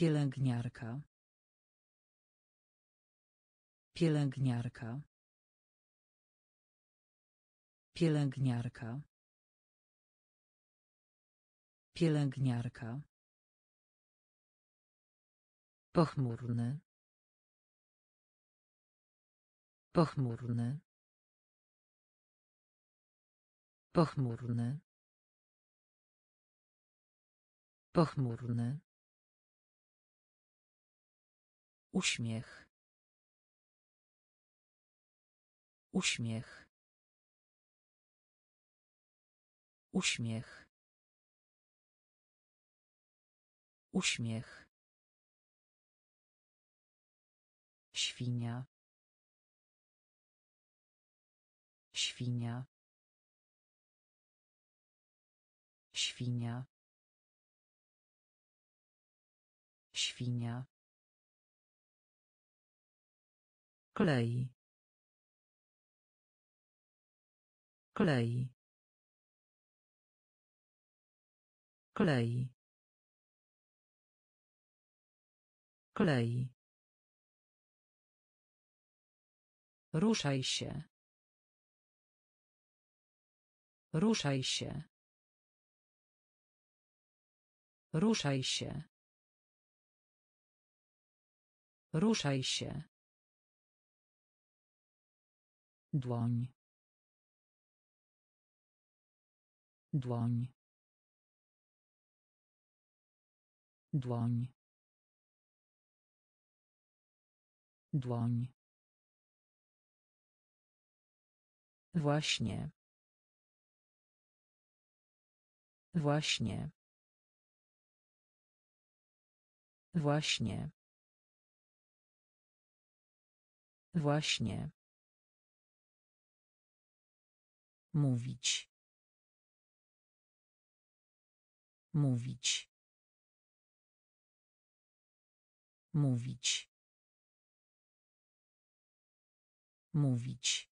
Pielęgniarka. Pielęgniarka. Pielęgniarka. Pielęgniarka. Pochmurny. Pochmurny. Pochmurny. Pochmurny. Uśmiech. Uśmiech. Uśmiech. Uśmiech. Świnia. Świnia. Świnia. Świnia. Klei klei klei klei Ruszaj się. Ruszaj się. Ruszaj się. Ruszaj się. Dłoń. Dłoń. Dłoń. Dłoń. Właśnie. Właśnie. Właśnie. Właśnie. Mówić. Mówić. Mówić. Mówić.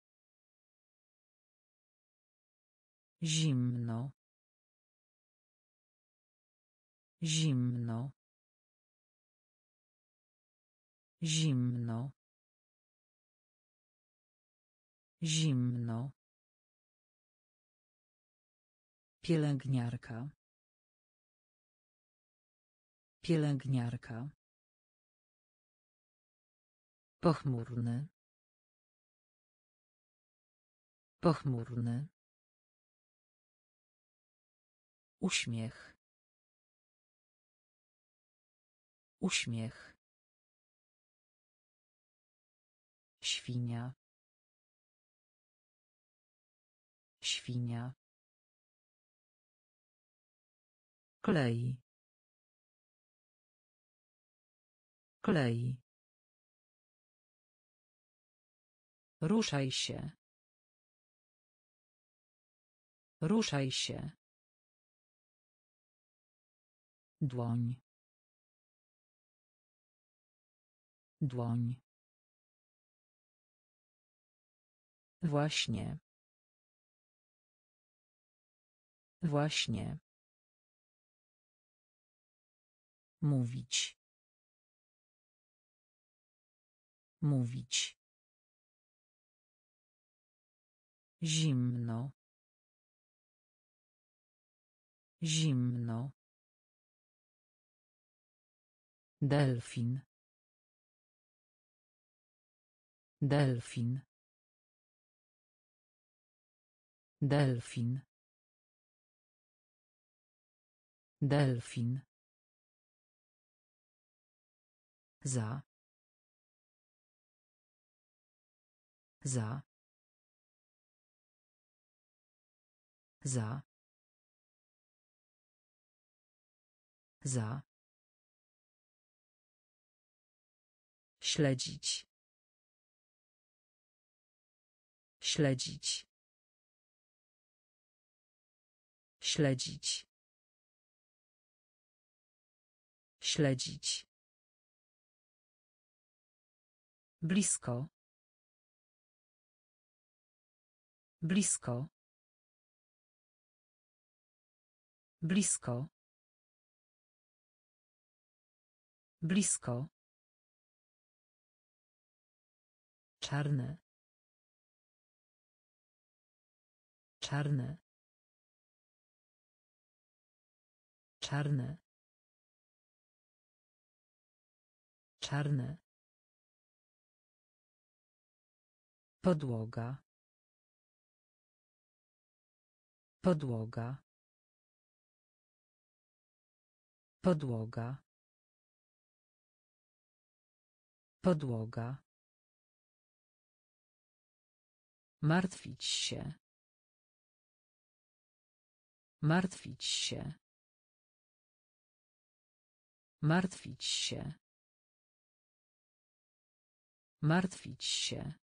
Zimno. Zimno. Zimno. Zimno. Pielęgniarka. Pielęgniarka. Pochmurny. Pochmurny. Uśmiech. Uśmiech. Świnia. Świnia. Klei klei Ruszaj się. Ruszaj się. Dłoń. Dłoń. Właśnie. Właśnie. Mówić. Mówić. Zimno. Zimno. Delfin. Delfin. Delfin. Delfin. Za za za za śledzić śledzić śledzić śledzić Blisko. Blisko. Blisko. Blisko. Czarne. Czarne. Czarne. Czarne. Podłoga. Podłoga. Podłoga. Podłoga. Martwić się. Martwić się. Martwić się. Martwić się.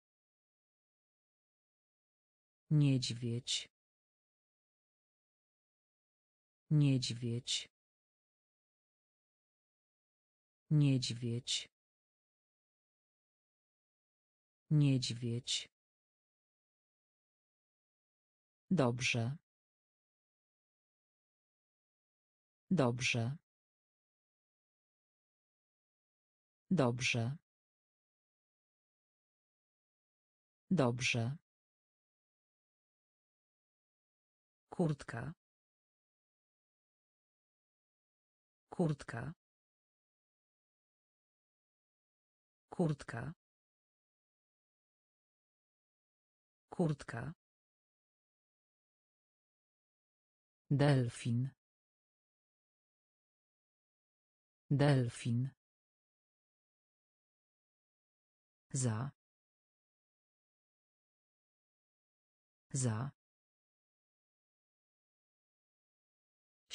Niedźwiedź. Niedźwiedź. Niedźwiedź. Niedźwiedź. Dobrze. Dobrze. Dobrze. Dobrze. Kurtka. Kurtka. Kurtka. Kurtka. Delfin. Delfin. Za. Za.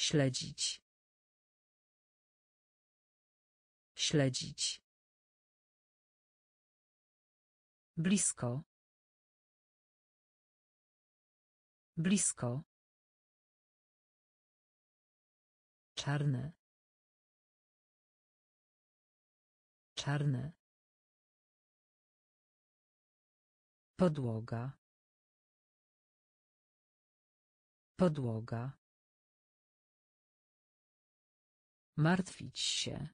Śledzić. Śledzić. Blisko. Blisko. Czarne. Czarne. Podłoga. Podłoga. Martwić się.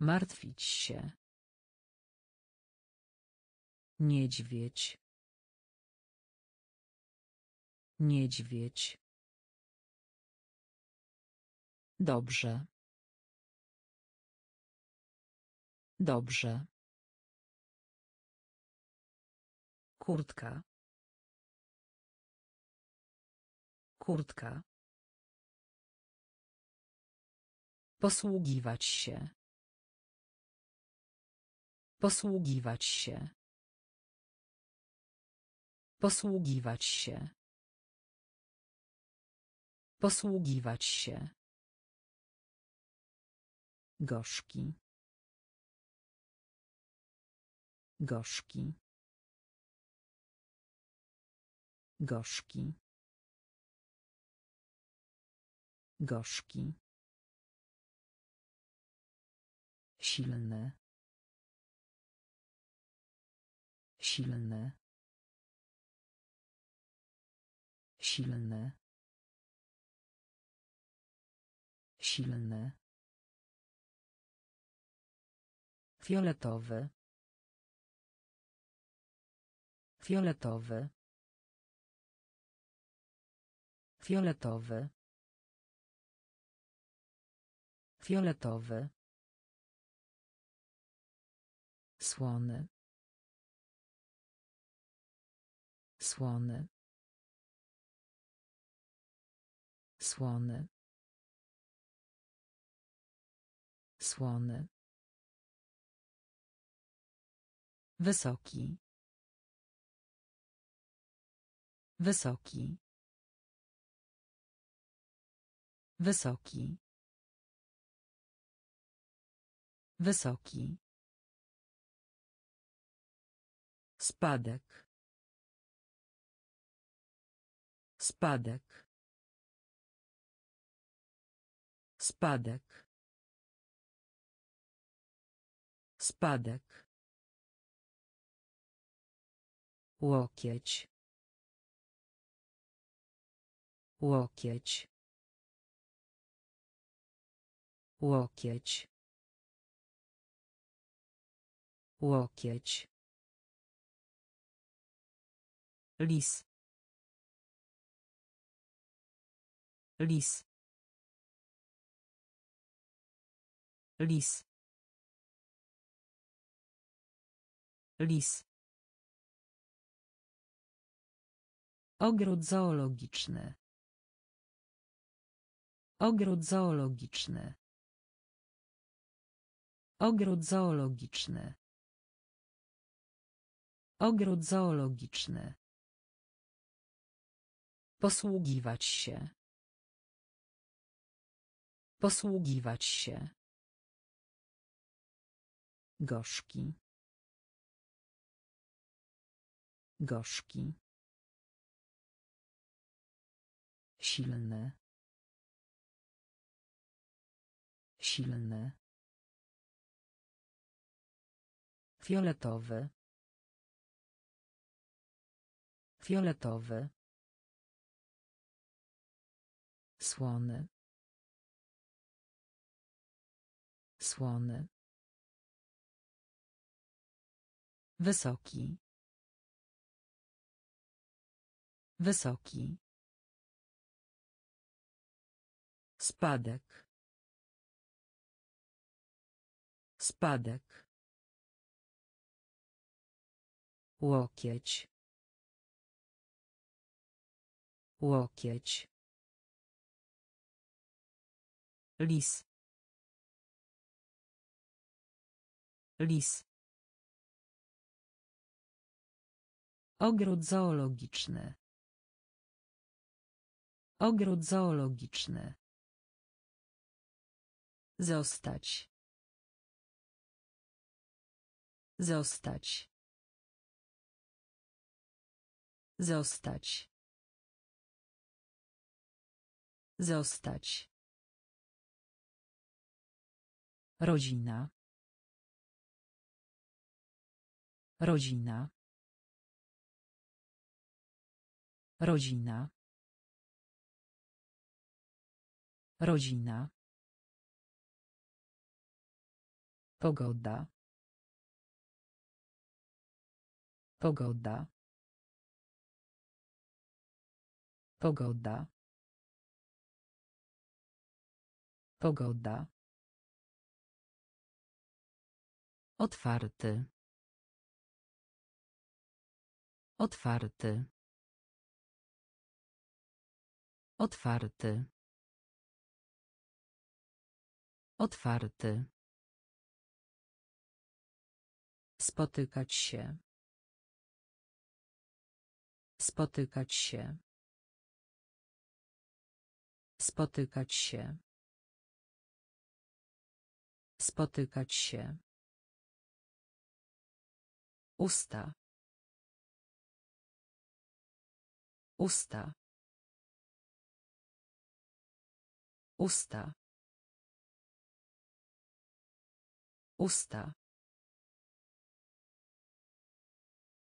Martwić się. Niedźwiedź. Niedźwiedź. Dobrze. Dobrze. Kurtka. Kurtka. Posługiwać się. Posługiwać się. Posługiwać się. Posługiwać się. Gorzki. Gorzki. Gorzki. Gorzki. Silny. Silny. Silny. Silny. Fioletowy. Fioletowy. Fioletowy. Fioletowy. Słony. Słony. Słony. Słony. Wysoki. Wysoki. Wysoki. Wysoki. Spadek. Spadek. Spadek. Spadek. Łokieć. Łokieć. Łokieć. Łokieć. Lis. Lis. Lis. Lis. Ogród zoologiczny. Ogród zoologiczny. Ogród zoologiczny. Ogród zoologiczny. Posługiwać się. Posługiwać się. Gorzki. Gorzki. Silny. Silny. Fioletowy. Fioletowy. Słony. Słony. Wysoki. Wysoki. Spadek. Spadek. Łokieć. Łokieć. Lis. Lis. Ogród zoologiczny. Ogród zoologiczny. Zostać. Zostać. Zostać. Zostać. Rodzina. Rodzina. Rodzina. Rodzina. Pogoda. Pogoda. Pogoda. Pogoda. Otwarty. Otwarty. Otwarty. Otwarty. Spotykać się. Spotykać się. Spotykać się. Spotykać się. Usta. Usta. Usta. Usta.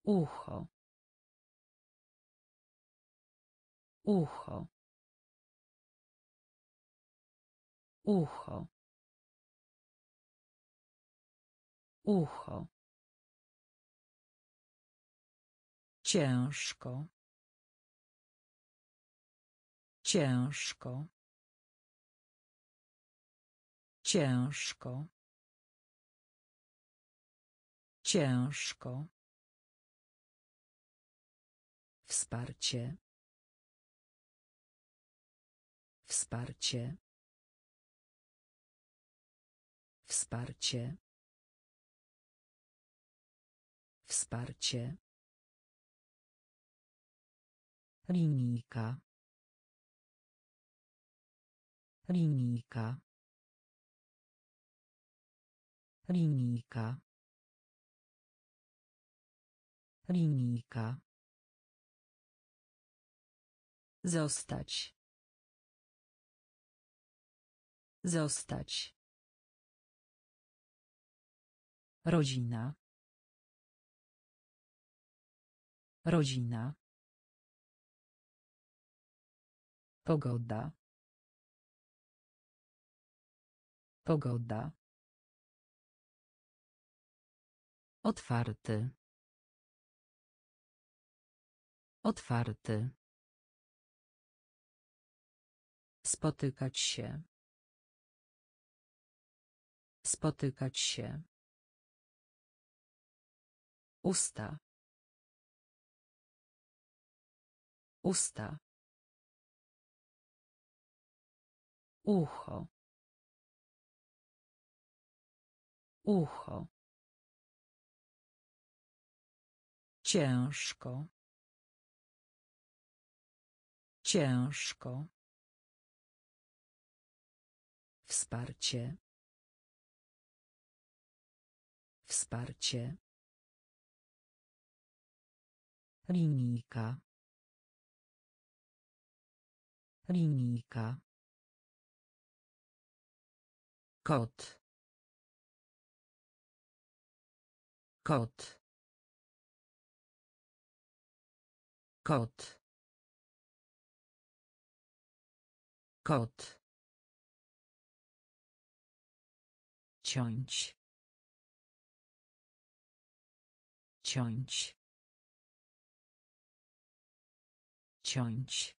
Ucho. Ucho. Ucho. Ucho. Ciężko. Ciężko. Ciężko. Ciężko. Wsparcie. Wsparcie. Wsparcie. Wsparcie. Linijka. Linijka. Linijka. Linijka. Zostać. Zostać. Rodzina. Rodzina. Pogoda. Pogoda. Otwarty. Otwarty. Spotykać się. Spotykać się. Usta. Usta. Ucho. Ucho. Ciężko. Ciężko. Wsparcie. Wsparcie. Linijka. Linijka. Kot. Kot. Kot. Kot. Ciąć. Ciąć. Ciąć.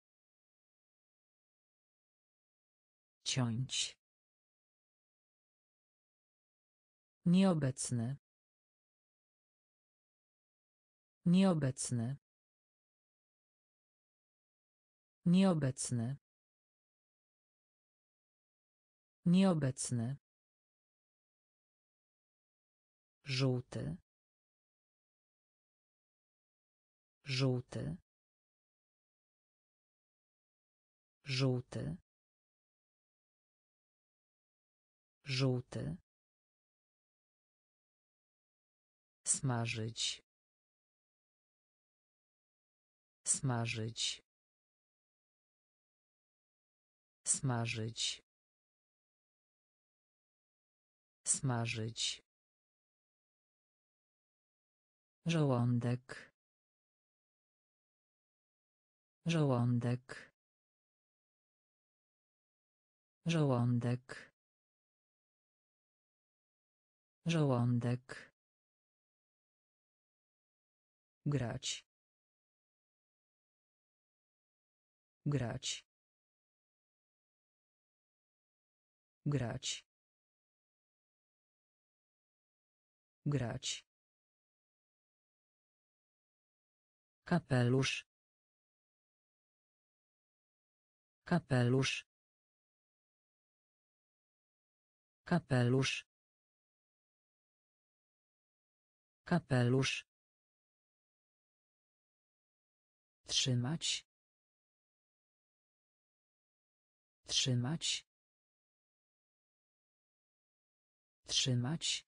Ciąć. Nieobecny. Nieobecny. Nieobecny. Nieobecny. Żółty. Żółty. Żółty. Żółty. Smażyć. Smażyć. Smażyć. Smażyć. Żołądek. Żołądek. Żołądek. Żołądek. Grać. Grać. Grać. Grać. Kapelusz. Kapelusz. Kapelusz. Kapelusz. Trzymać. Trzymać. Trzymać.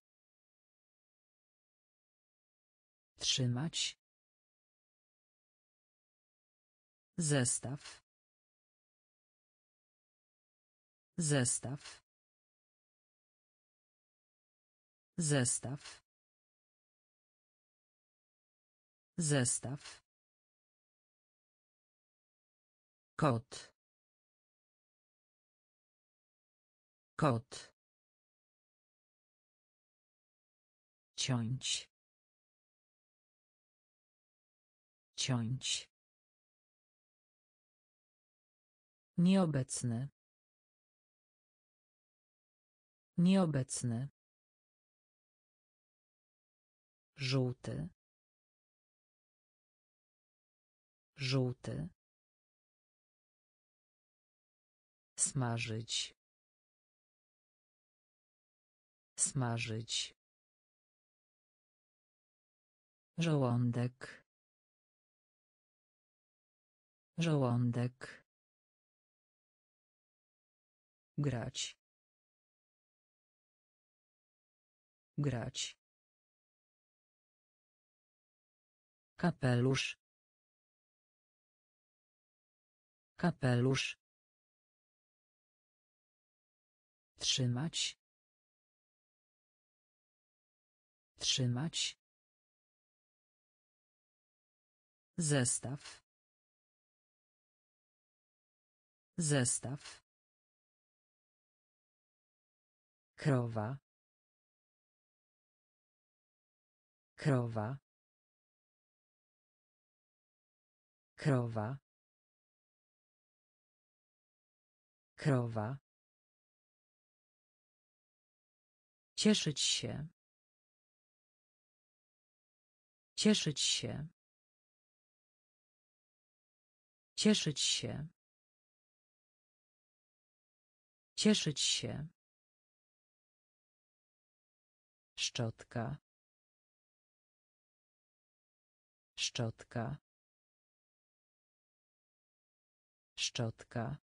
Trzymać. Zestaw. Zestaw. Zestaw. Zestaw. Kot. Kot. Ciąć. Ciąć. Nieobecny. Nieobecny. Żółty. Żółty. Smażyć. Smażyć. Żołądek. Żołądek. Grać. Grać. Kapelusz. Kapelusz. Trzymać. Trzymać. Zestaw. Zestaw. Krowa. Krowa. Krowa. Krowa. Cieszyć się. Cieszyć się. Cieszyć się. Cieszyć się. Szczotka. Szczotka. Szczotka.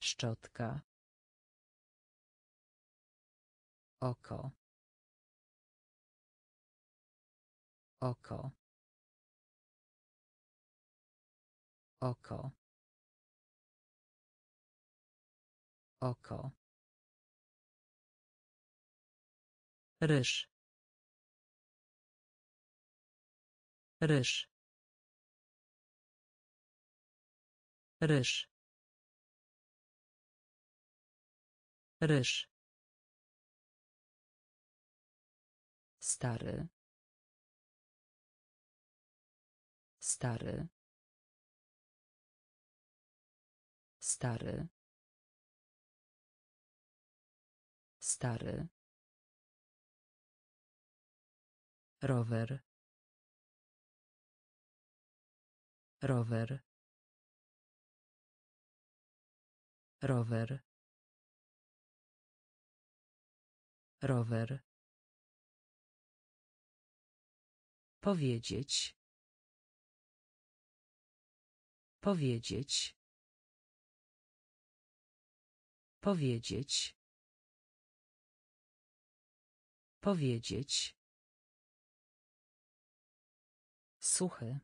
Szczotka. Oko. Oko. Oko. Oko. Ryż. Ryż. Ryż. Ryż. Stary. Stary. Stary. Stary. Rower. Rower. Rower. Rower. Powiedzieć. Powiedzieć. Powiedzieć. Powiedzieć. Suchy.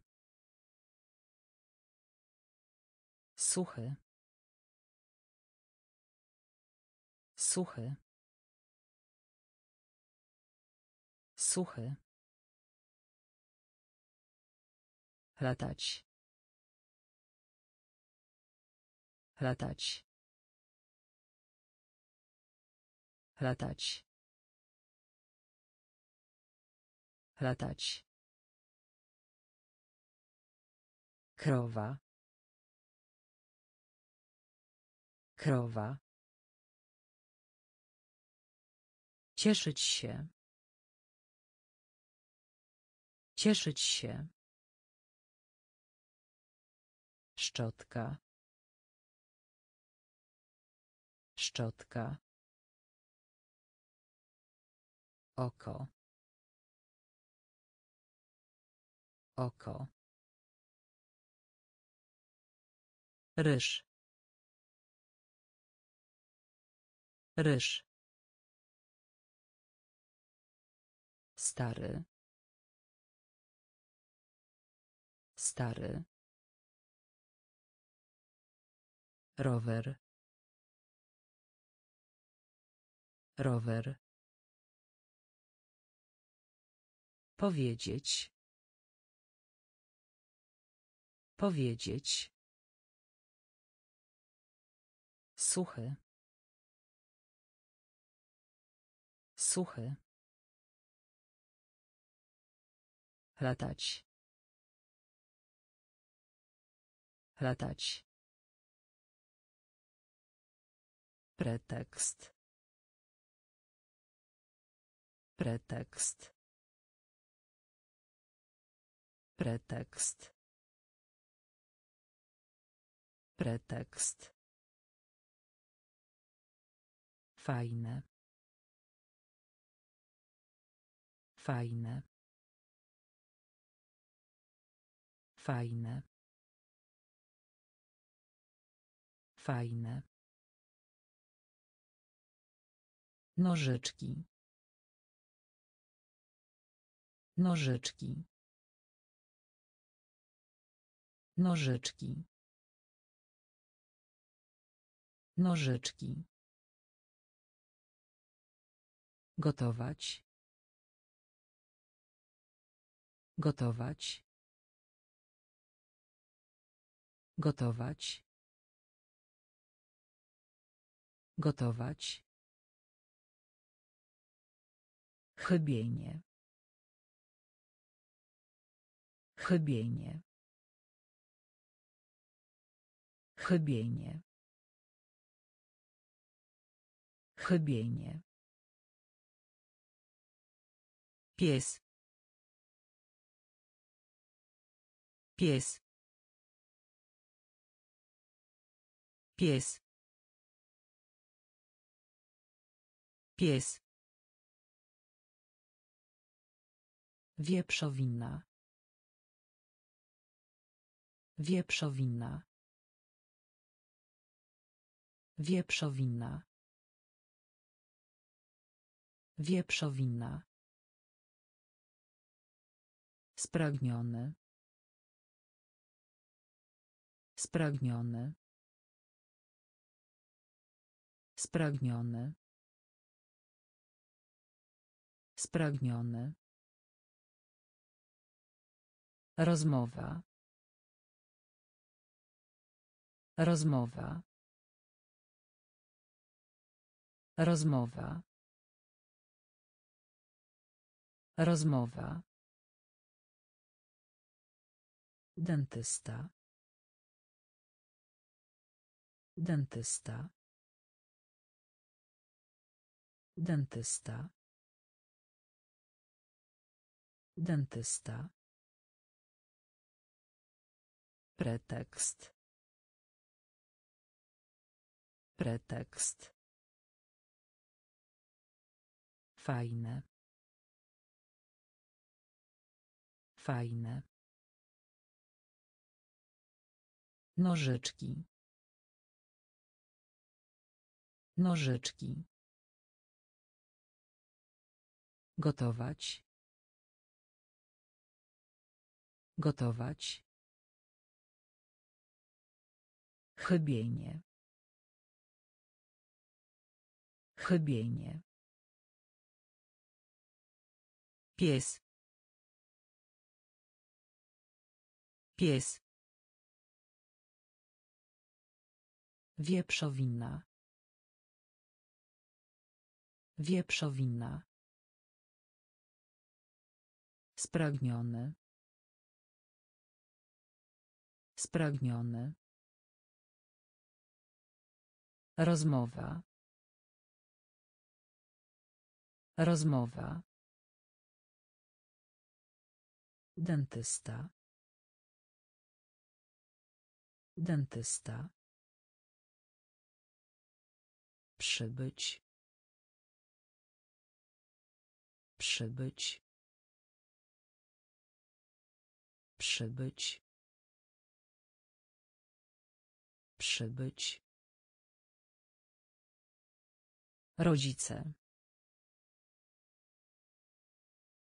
Suchy. Suchy. Suchy. Latać. Latać. Latać. Latać. Krowa. Krowa. Cieszyć się. Cieszyć się. Szczotka. Szczotka. Oko. Oko. Ryż. Ryż. Stary. Stary. Rower. Rower. Powiedzieć. Powiedzieć. Suchy. Suchy. Latać. Latać. Pretekst. Pretekst. Pretekst. Pretekst. Fajne. Fajne. Fajne. Fajne. Nożyczki. Nożyczki. Nożyczki. Nożyczki. Gotować. Gotować. Gotować. Gotować. Chybienie. Chybienie. Chybienie. Chybienie. Pies. Pies. Pies. Pies. Wieprzowina. Wieprzowina. Wieprzowina. Wieprzowina. Spragniony. Spragniony. Spragniony. Spragniony. Rozmowa. Rozmowa. Rozmowa. Rozmowa. Dentysta. Dentysta. Dentysta. Dentysta. Pretekst. Pretekst. Fajne. Fajne. Nożyczki. Nożyczki. Gotować. Gotować. Chybienie. Chybienie. Pies. Pies. Wieprzowina. Wieprzowina. Spragniony. Spragniony. Rozmowa. Rozmowa. Dentysta. Dentysta. Przybyć. Przybyć. Przybyć. Przybyć. Rodzice.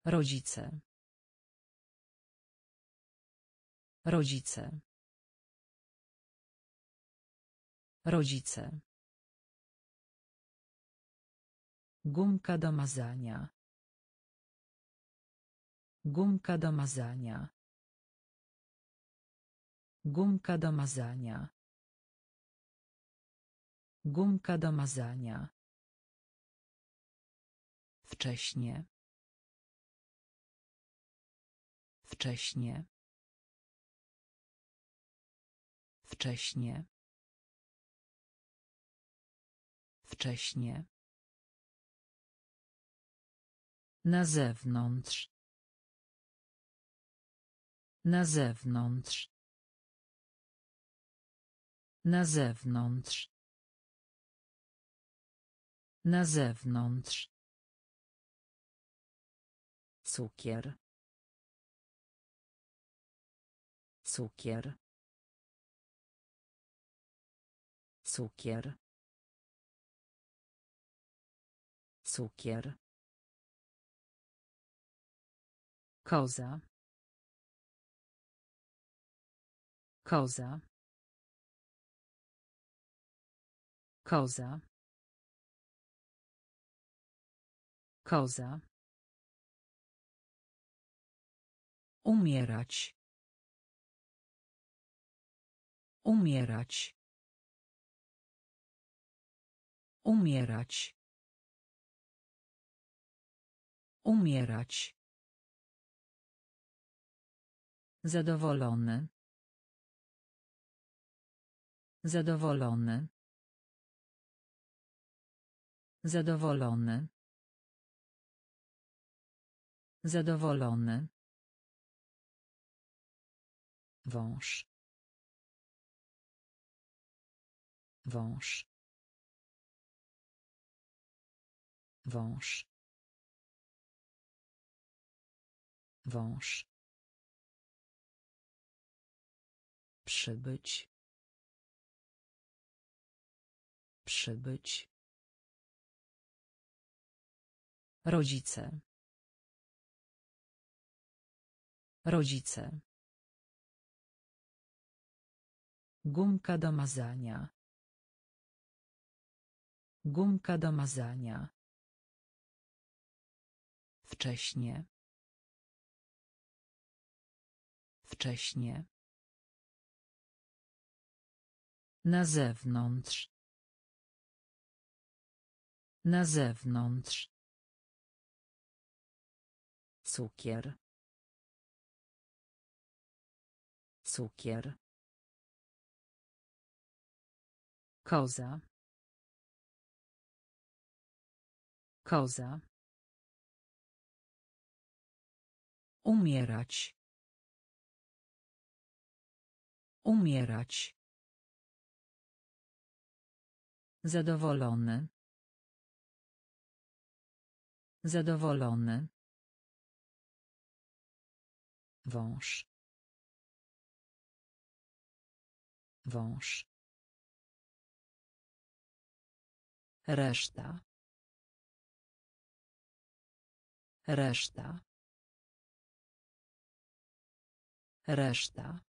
Rodzice. Rodzice. Rodzice. Gumka do mazania. Gumka do mazania. Gumka do mazania. Gumka do mazania. Wcześnie. Wcześnie. Wcześnie. Wcześnie. Na zewnątrz. Na zewnątrz. Na zewnątrz. Na zewnątrz. Cukier. Cukier. Cukier. Cukier. Koza. Koza. Koza. Koza. Umierać. Umierać. Umierać. Umierać. Zadowolony. Zadowolony. Zadowolony. Zadowolony. Wąż. Wąż. Wąż. Wąż. Przybyć. Przybyć. Rodzice. Rodzice. Gumka do mazania. Gumka do mazania. Wcześnie. Wcześnie. Na zewnątrz. Na zewnątrz. Cukier. Cukier. Koza. Koza. Umierać. Umierać. Zadowolony. Zadowolony. Wąż. Wąż. Reszta. Reszta. Reszta.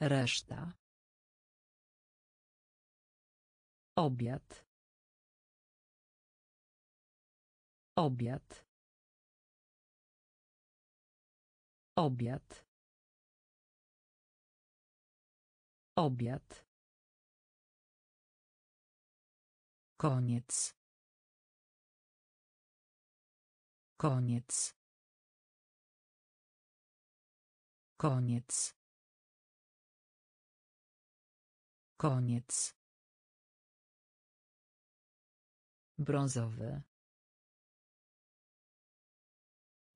Reszta. Obiad. Obiad. Obiad. Obiad. Koniec. Koniec. Koniec. Koniec. Brązowy.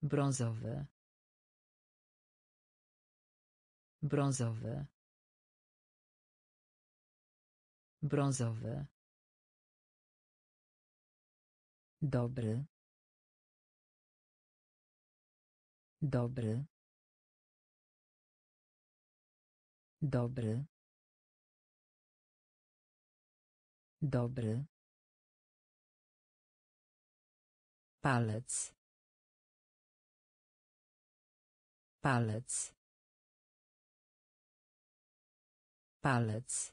Brązowy. Brązowy. Brązowy. Dobry. Dobry. Dobry. Dobry. Palec. Palec. Palec.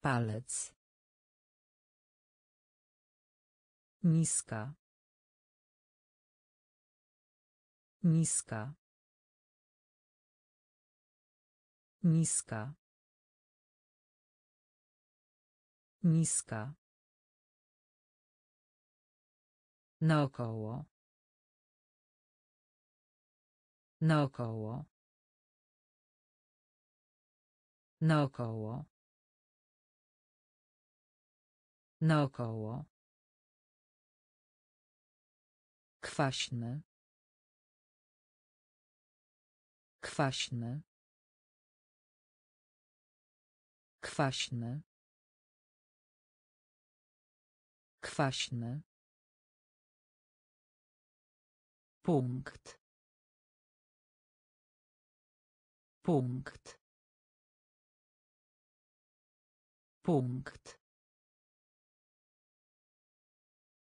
Palec. Niska. Niska. Niska. Niska. Naokoło. Naokoło. Naokoło. Naokoło. Kwaśny. Kwaśny. Kwaśny. Kwaśny. Punkt. Punkt. Punkt.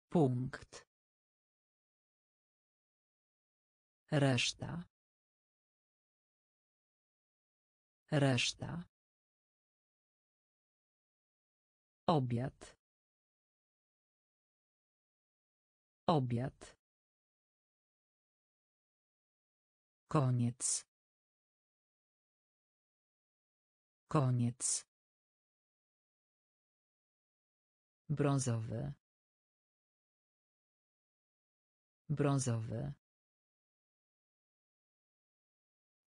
Punkt. Reszta. Reszta. Obiad. Obiad. Koniec. Koniec. Brązowy. Brązowy.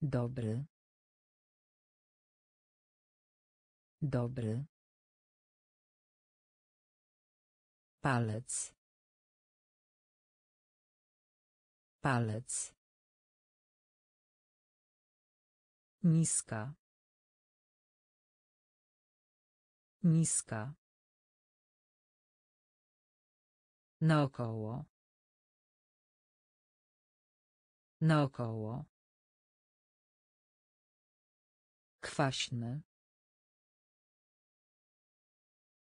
Dobry. Dobry. Palec. Palec. Niska. Niska. Naokoło. Naokoło. Kwaśny.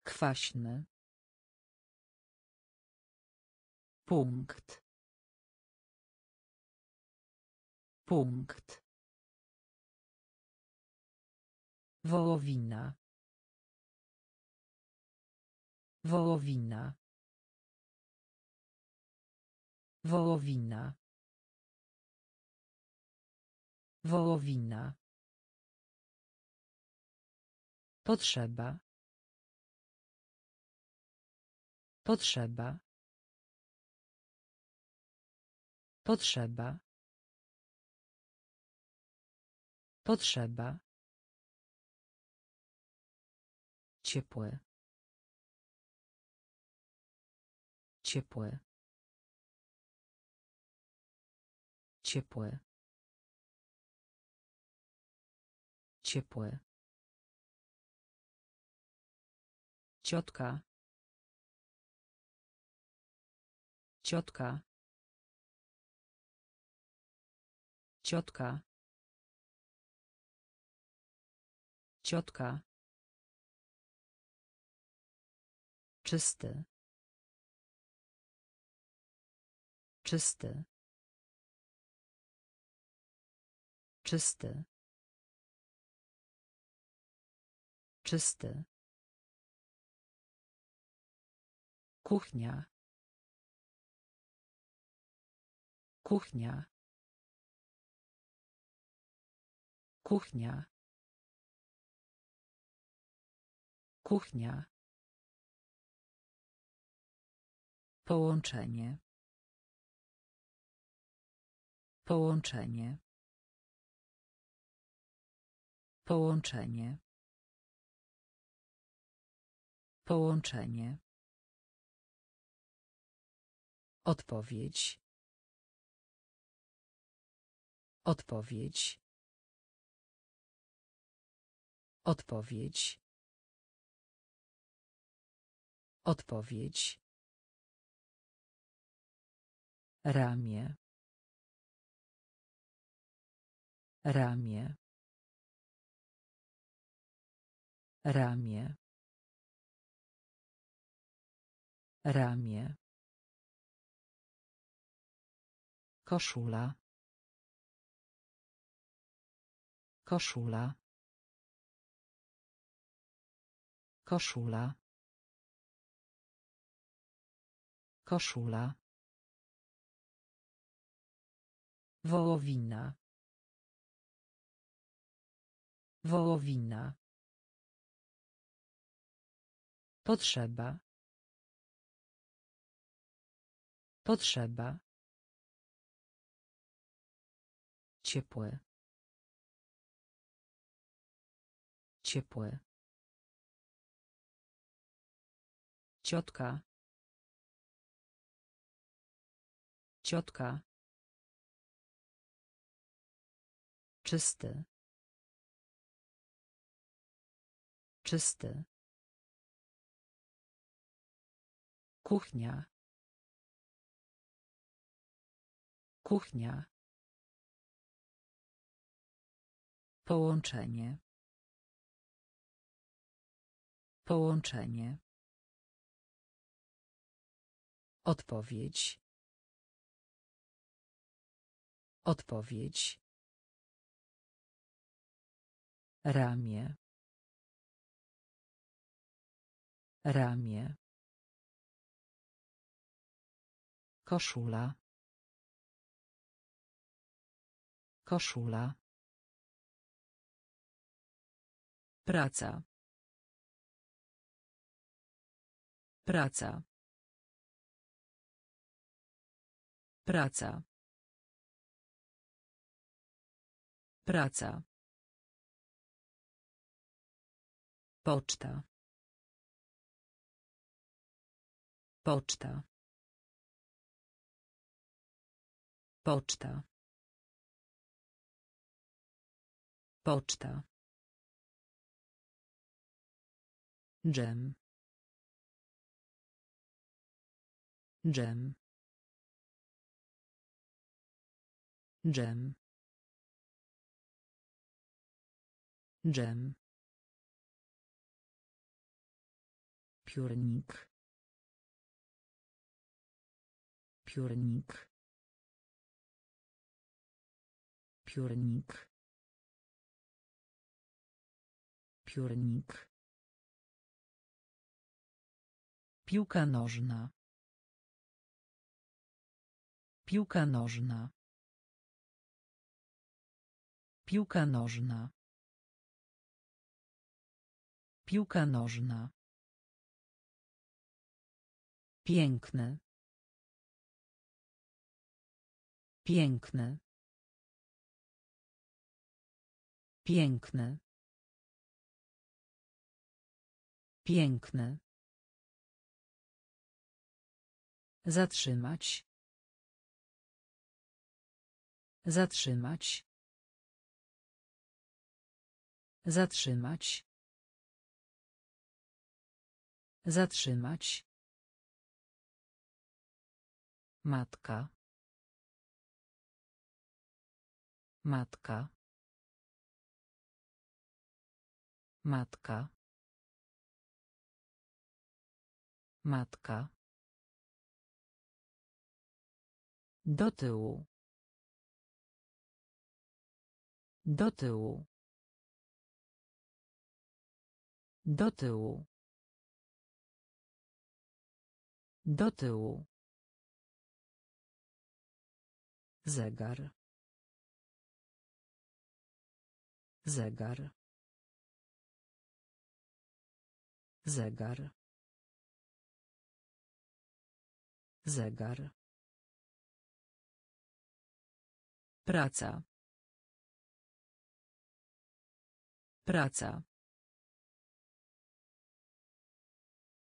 Kwaśny. Punkt. Punkt. Wołowina. Wołowina. Wołowina. Wołowina. Potrzeba. Potrzeba. Potrzeba. Potrzeba. Ciepłe. Ciepłe. Ciepłe. Ciepłe. Ciotka. Ciotka. Ciotka. Ciotka. Czysty. Czysty. Czysty. Czysty. Kuchnia. Kuchnia. Kuchnia. Kuchnia. Połączenie. Połączenie. Połączenie. Połączenie. Odpowiedź. Odpowiedź. Odpowiedź. Odpowiedź. Ramię. Ramię. Ramię. Ramię. Koszula. Koszula. Koszula. Koszula. Wołowina. Wołowina. Potrzeba. Potrzeba. Ciepłe. Ciepłe. Ciotka. Ciotka. Czysty. Czysty. Kuchnia. Kuchnia. Połączenie. Połączenie. Odpowiedź. Odpowiedź. Ramię. Ramię. Koszula. Koszula. Praca. Praca. Praca. Praca. Poczta. Poczta. Poczta. Poczta. Dżem. Dżem. Dżem. Dżem. Piórnik. Piórnik. Piórnik. Piórnik. Piłka nożna. Piłka nożna. Piłka nożna. Piłka nożna. Piękny. Piękny. Piękny. Piękny. Zatrzymać. Zatrzymać. Zatrzymać. Zatrzymać. Matka. Matka. Matka. Matka. Do tyłu. Do tyłu. Do tyłu. Do tyłu. Zegar. Zegar. Zegar. Zegar. Praca. Praca.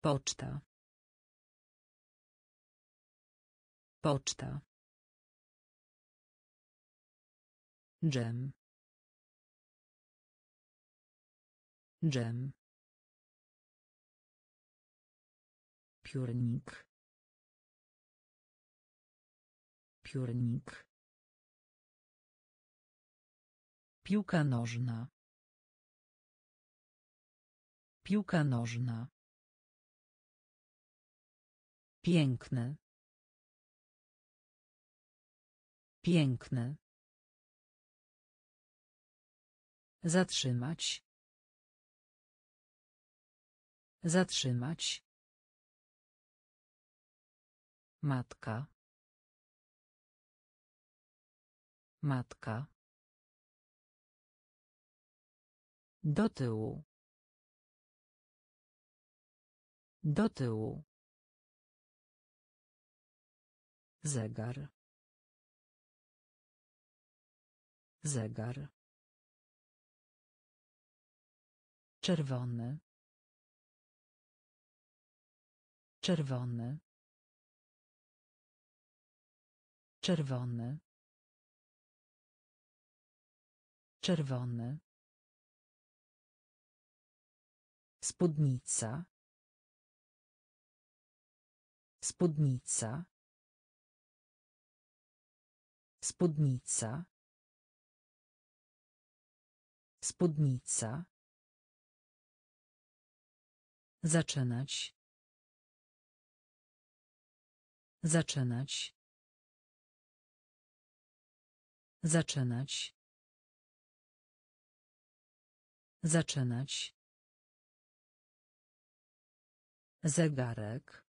Poczta. Poczta. Dżem. Dżem. Piórnik. Piórnik. Piłka nożna. Piłka nożna. Piękny. Piękny. Zatrzymać. Zatrzymać. Matka. Matka. Do tyłu. Do tyłu. Zegar. Zegar. Czerwony. Czerwony. Czerwony. Czerwony. Spódnica. Spódnica. Spódnica. Spódnica. Zaczynać. Zaczynać. Zaczynać. Zaczynać. Zegarek.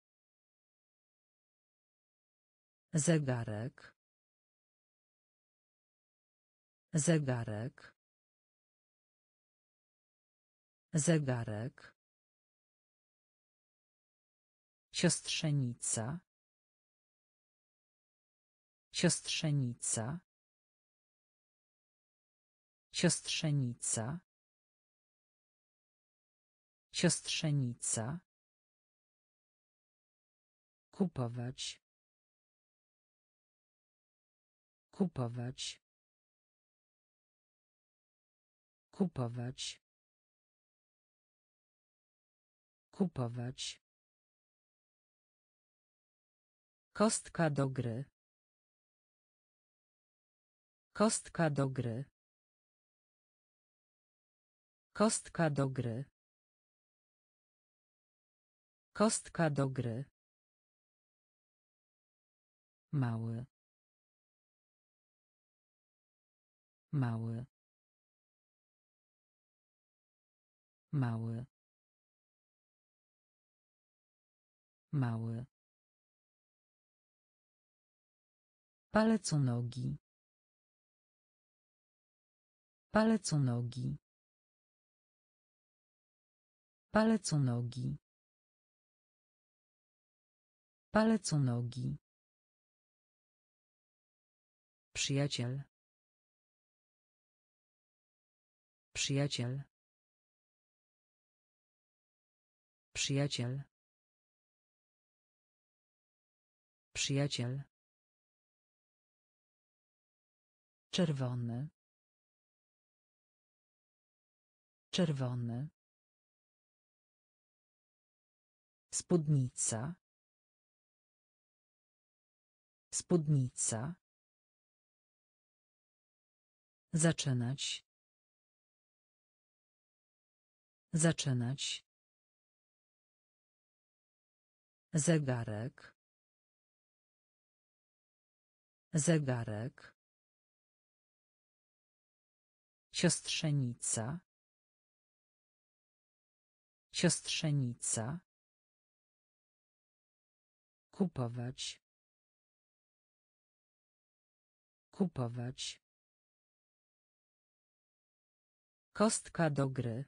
Zegarek. Zegarek. Zegarek. Siostrzenica. Siostrzenica. Siostrzenica. Siostrzenica. Kupować. Kupować. Kupować. Kupować. Kostka do gry. Kostka do gry. Kostka do gry. Kostka do gry. Mały. Mały. Mały. Mały. Palec u nogi. Palec u nogi. Palec u nogi. Palec u nogi. Przyjaciel. Przyjaciel. Przyjaciel. Przyjaciel. Czerwony. Czerwony. Spódnica. Spódnica. Zaczynać. Zaczynać. Zegarek. Zegarek. Siostrzenica. Siostrzenica. Kupować. Kupować. Kostka do gry.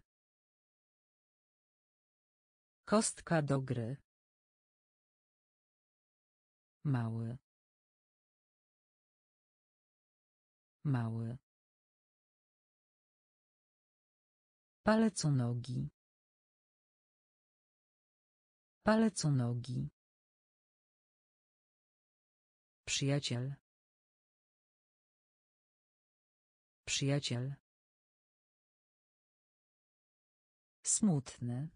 Kostka do gry. Mały. Mały. Palec u nogi. Palec u nogi. Przyjaciel. Przyjaciel. Smutny.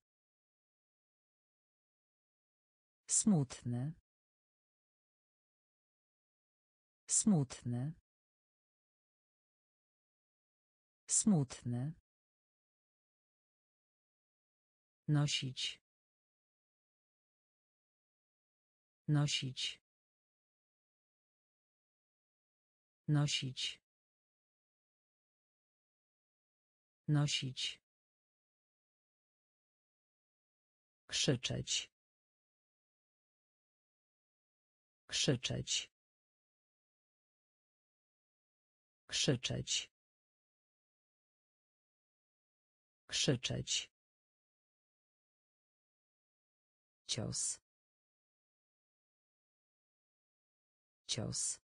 Smutny. Smutny. Smutny. Nosić. Nosić. Nosić. Nosić. Krzyczeć. Krzyczeć. Krzyczeć. Krzyczeć. Cios. Cios.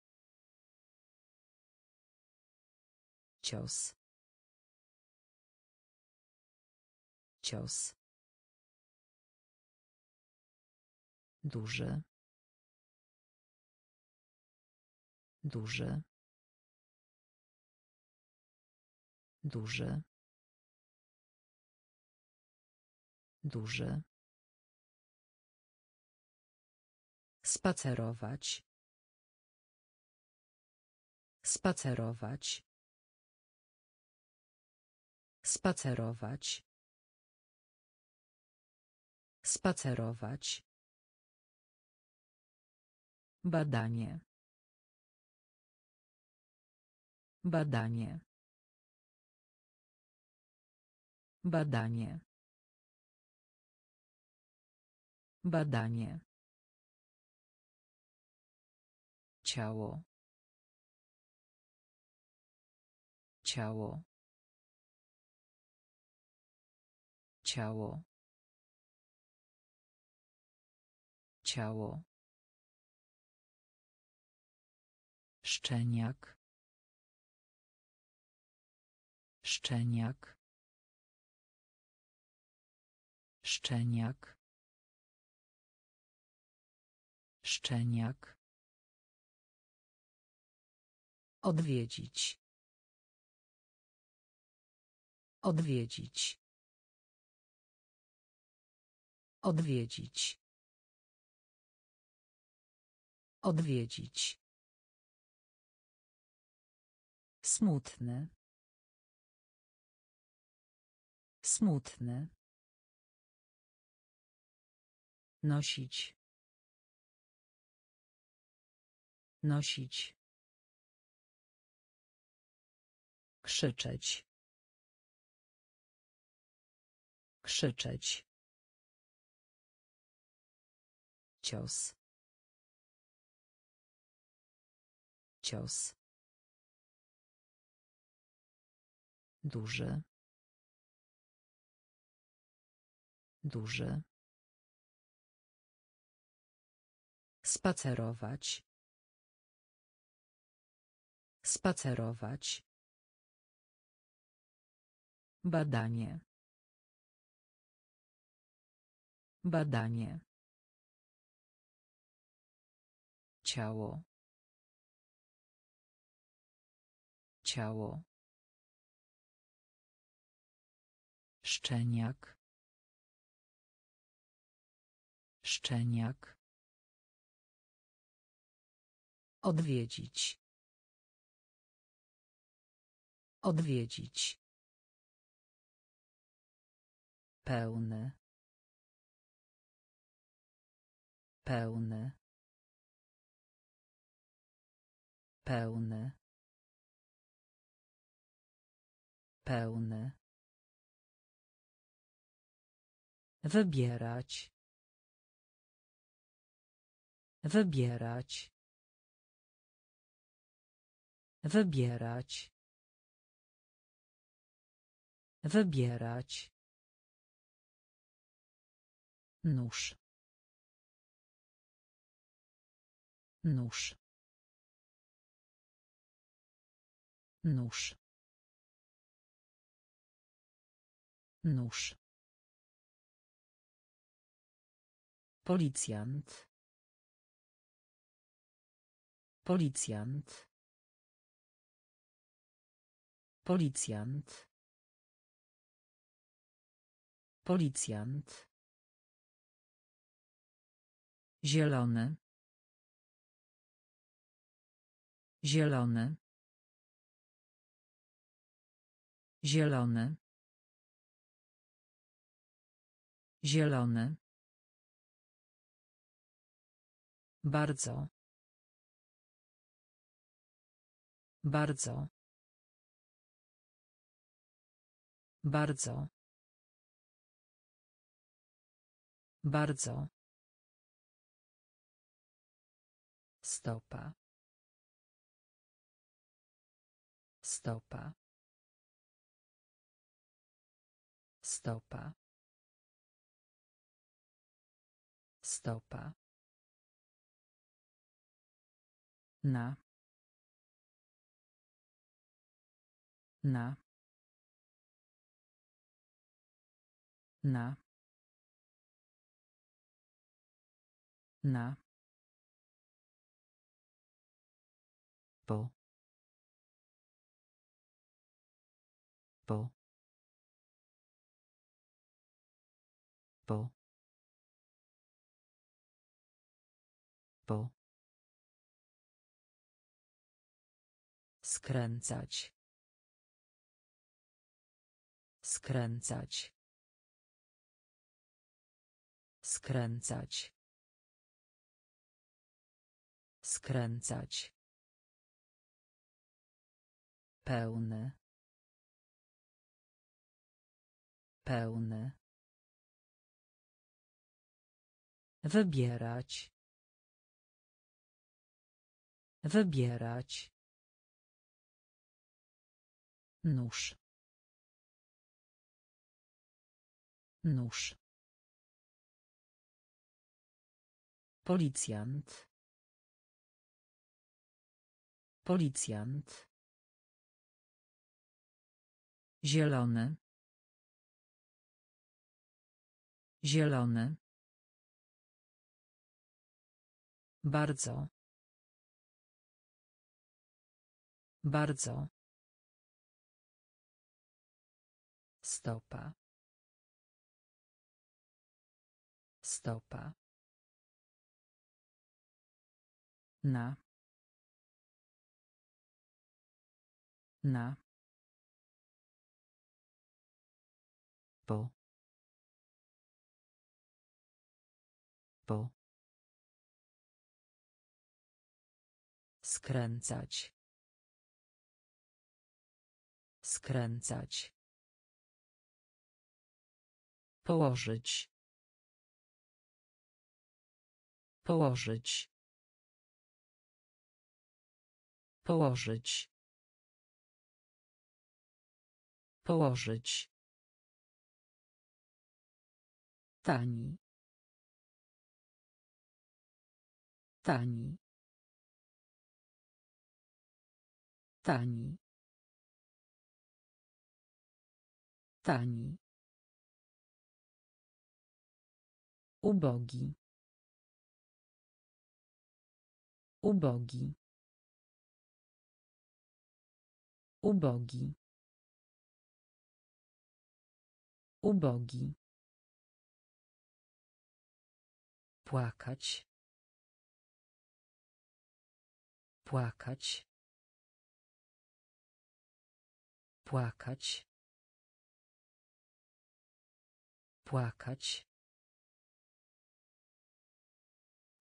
Cios. Cios. Duży. Duży. Duży. Duży. Spacerować. Spacerować. Spacerować. Spacerować. Badanie. Badanie. Badanie. Badanie. Ciało. Ciało. Ciało. Ciało. Szczeniak. Szczeniak. Szczeniak. Szczeniak. Odwiedzić. Odwiedzić. Odwiedzić. Odwiedzić. Smutny. Smutny. Nosić. Nosić. Krzyczeć. Krzyczeć. Cios. Cios. Duży. Duży. Spacerować. Spacerować. Badanie. Badanie. Ciało. Ciało. Szczeniak. Szczeniak. Odwiedzić. Odwiedzić. Pełny. Pełny. Pełny. Pełny. Wybierać. Wybierać. Wybierać. Wybierać. Nóż. Nóż. Nóż. Nóż. Policjant. Policjant. Policjant. Policjant. Zielony. Zielony. Zielony. Zielony. Bardzo. Bardzo. Bardzo. Bardzo. Stopa. Stopa. Stopa. Stopa. Na. Na. Na. Na. Skręcać. Skręcać. Skręcać. Skręcać. Pełny. Pełny. Wybierać. Wybierać. Nóż. Nóż. Policjant. Policjant. Zielony. Zielony. Bardzo. Bardzo. Stopa. Stopa. Na. Na. Po. Po. Skręcać. Skręcać. Położyć. Położyć. Położyć. Położyć. Tani. Tani. Tani. Tani. Ubogi. Ubogi. Ubogi. Ubogi. Płakać. Płakać. Płakać. Płakać.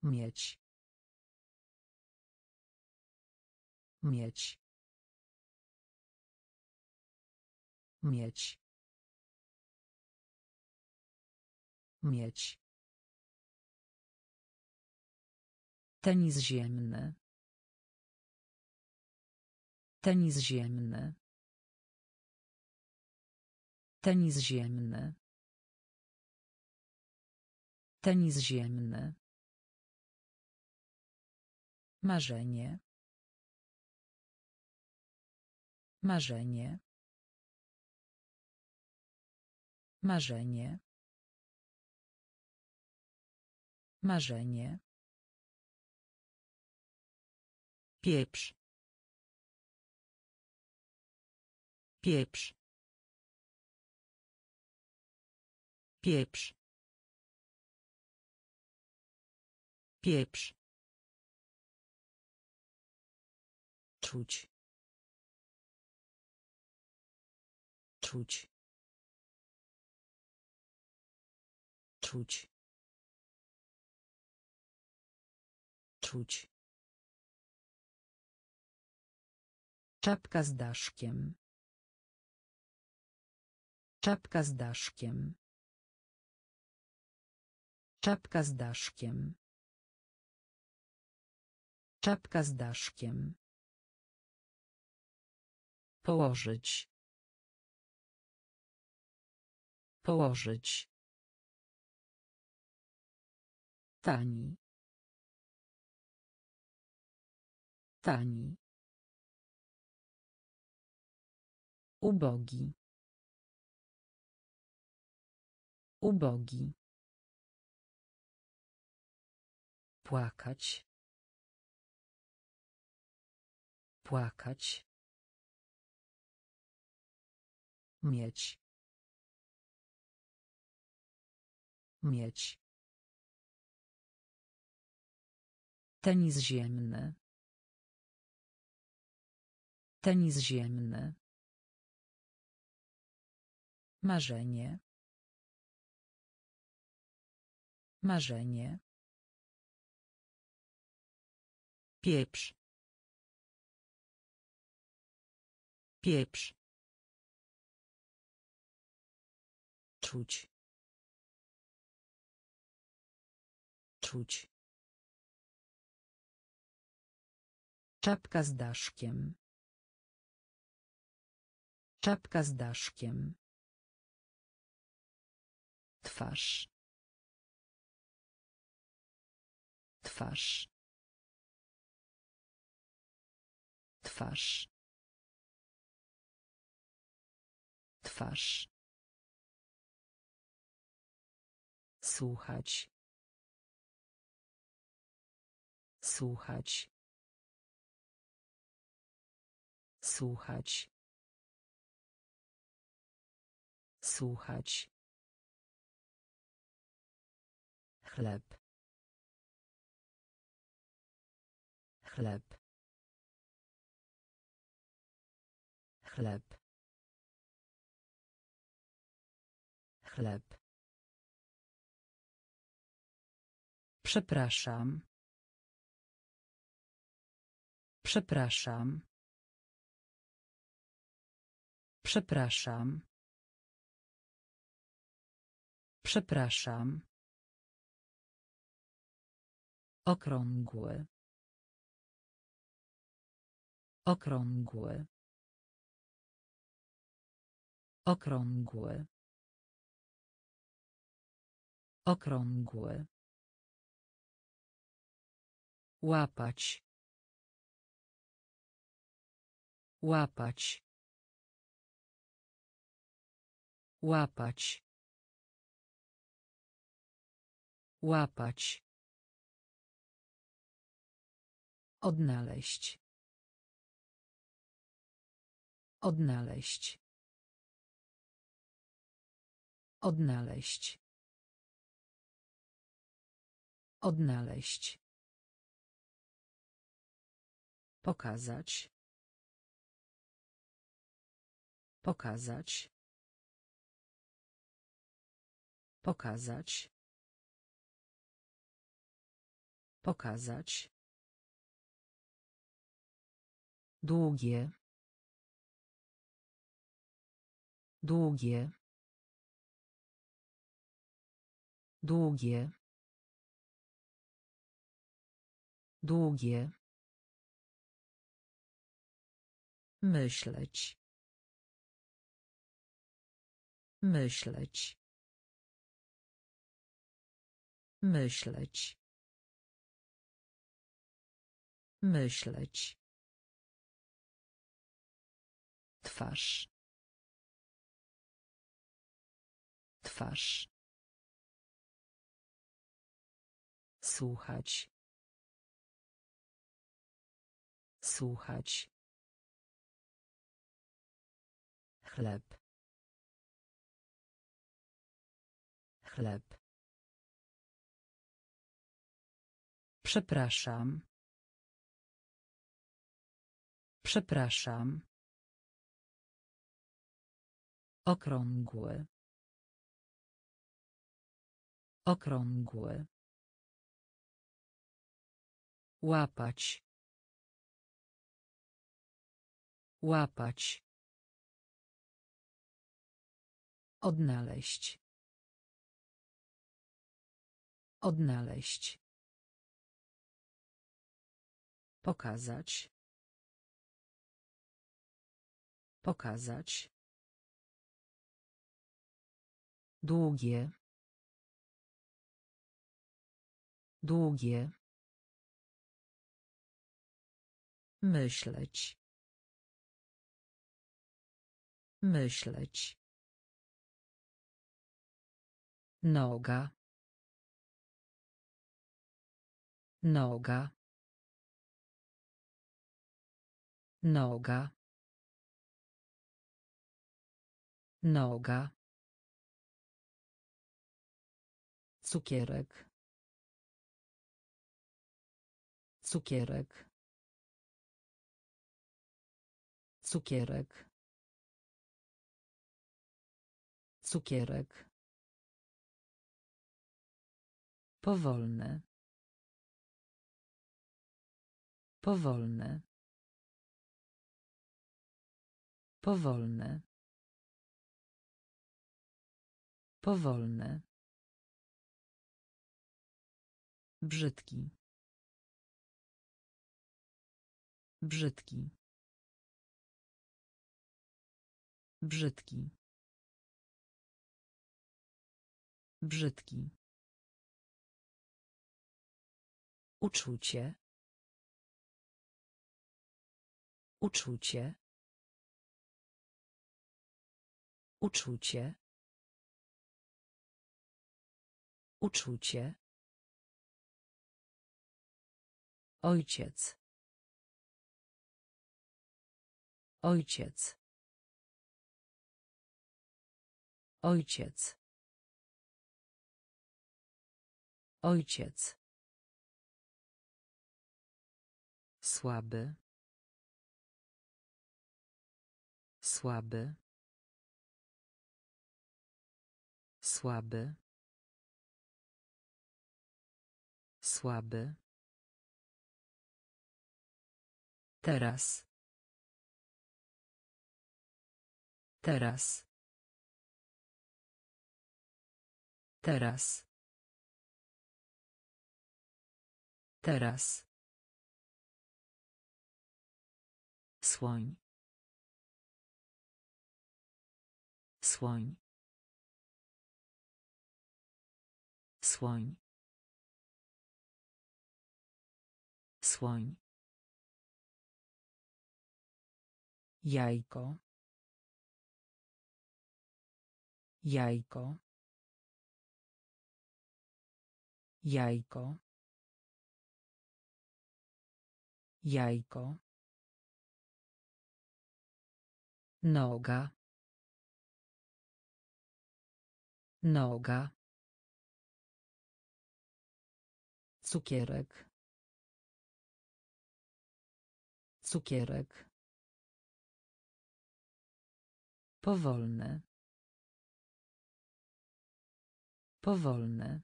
Mieć. Mieć. Mieć. Mieć. Tenis ziemny. Tenis ziemny. Tenis ziemny. Tenis ziemny. Marzenie. Marzenie. Marzenie. Marzenie. Pieprz. Pieprz. Pieprz. Pieprz. Czuć. Czuć. Czuć. Czuć. Czapka z daszkiem. Czapka z daszkiem. Czapka z daszkiem. Czapka z daszkiem. Położyć. Położyć. Tani. Tani. Ubogi. Ubogi. Płakać. Płakać. Mieć. Mieć. Tenis ziemny. Tenis ziemny. Marzenie. Marzenie. Pieprz. Pieprz. Czuć. Czuć. Czapka z daszkiem. Czapka z daszkiem. Twarz. Twarz. Twarz. Twarz. Słuchać. Słuchać. Słuchać. Słuchać. chleb chleb chleb chleb Przepraszam. Przepraszam. Przepraszam. Przepraszam. Okrągły. Okrągły. Okrągły. Okrągły. Łapać. Łapać. Łapać. Łapać. Odnaleźć. Odnaleźć. Odnaleźć. Odnaleźć. Pokazać. Pokazać. Pokazać. Pokazać. Długie. Długie. Długie. Długie. Myśleć. Myśleć. Myśleć. Myśleć. Twarz. Twarz. Słuchać. Słuchać. Chleb chleb Przepraszam. Przepraszam. Okrągły. Okrągły. Łapać. Łapać. Odnaleźć. Odnaleźć. Pokazać. Pokazać. Długie. Długie. Myśleć. Myśleć. Noga. Noga. Noga. Noga. Cukierek. Cukierek. Cukierek. Cukierek. Powolne. Powolne. Powolne. Powolne. Brzydki. Brzydki. Brzydki. Brzydki. Uczucie. Uczucie. Uczucie. Uczucie. Ojciec. Ojciec. Ojciec. Ojciec. Słaby. Słaby. Słaby. Słaby. Teraz. Teraz. Teraz. Teraz. Słoń. Słoń. Słoń. Słoń. Jajko. Jajko. Jajko. Jajko. Noga. Noga. Cukierek. Cukierek. Powolne. Powolne.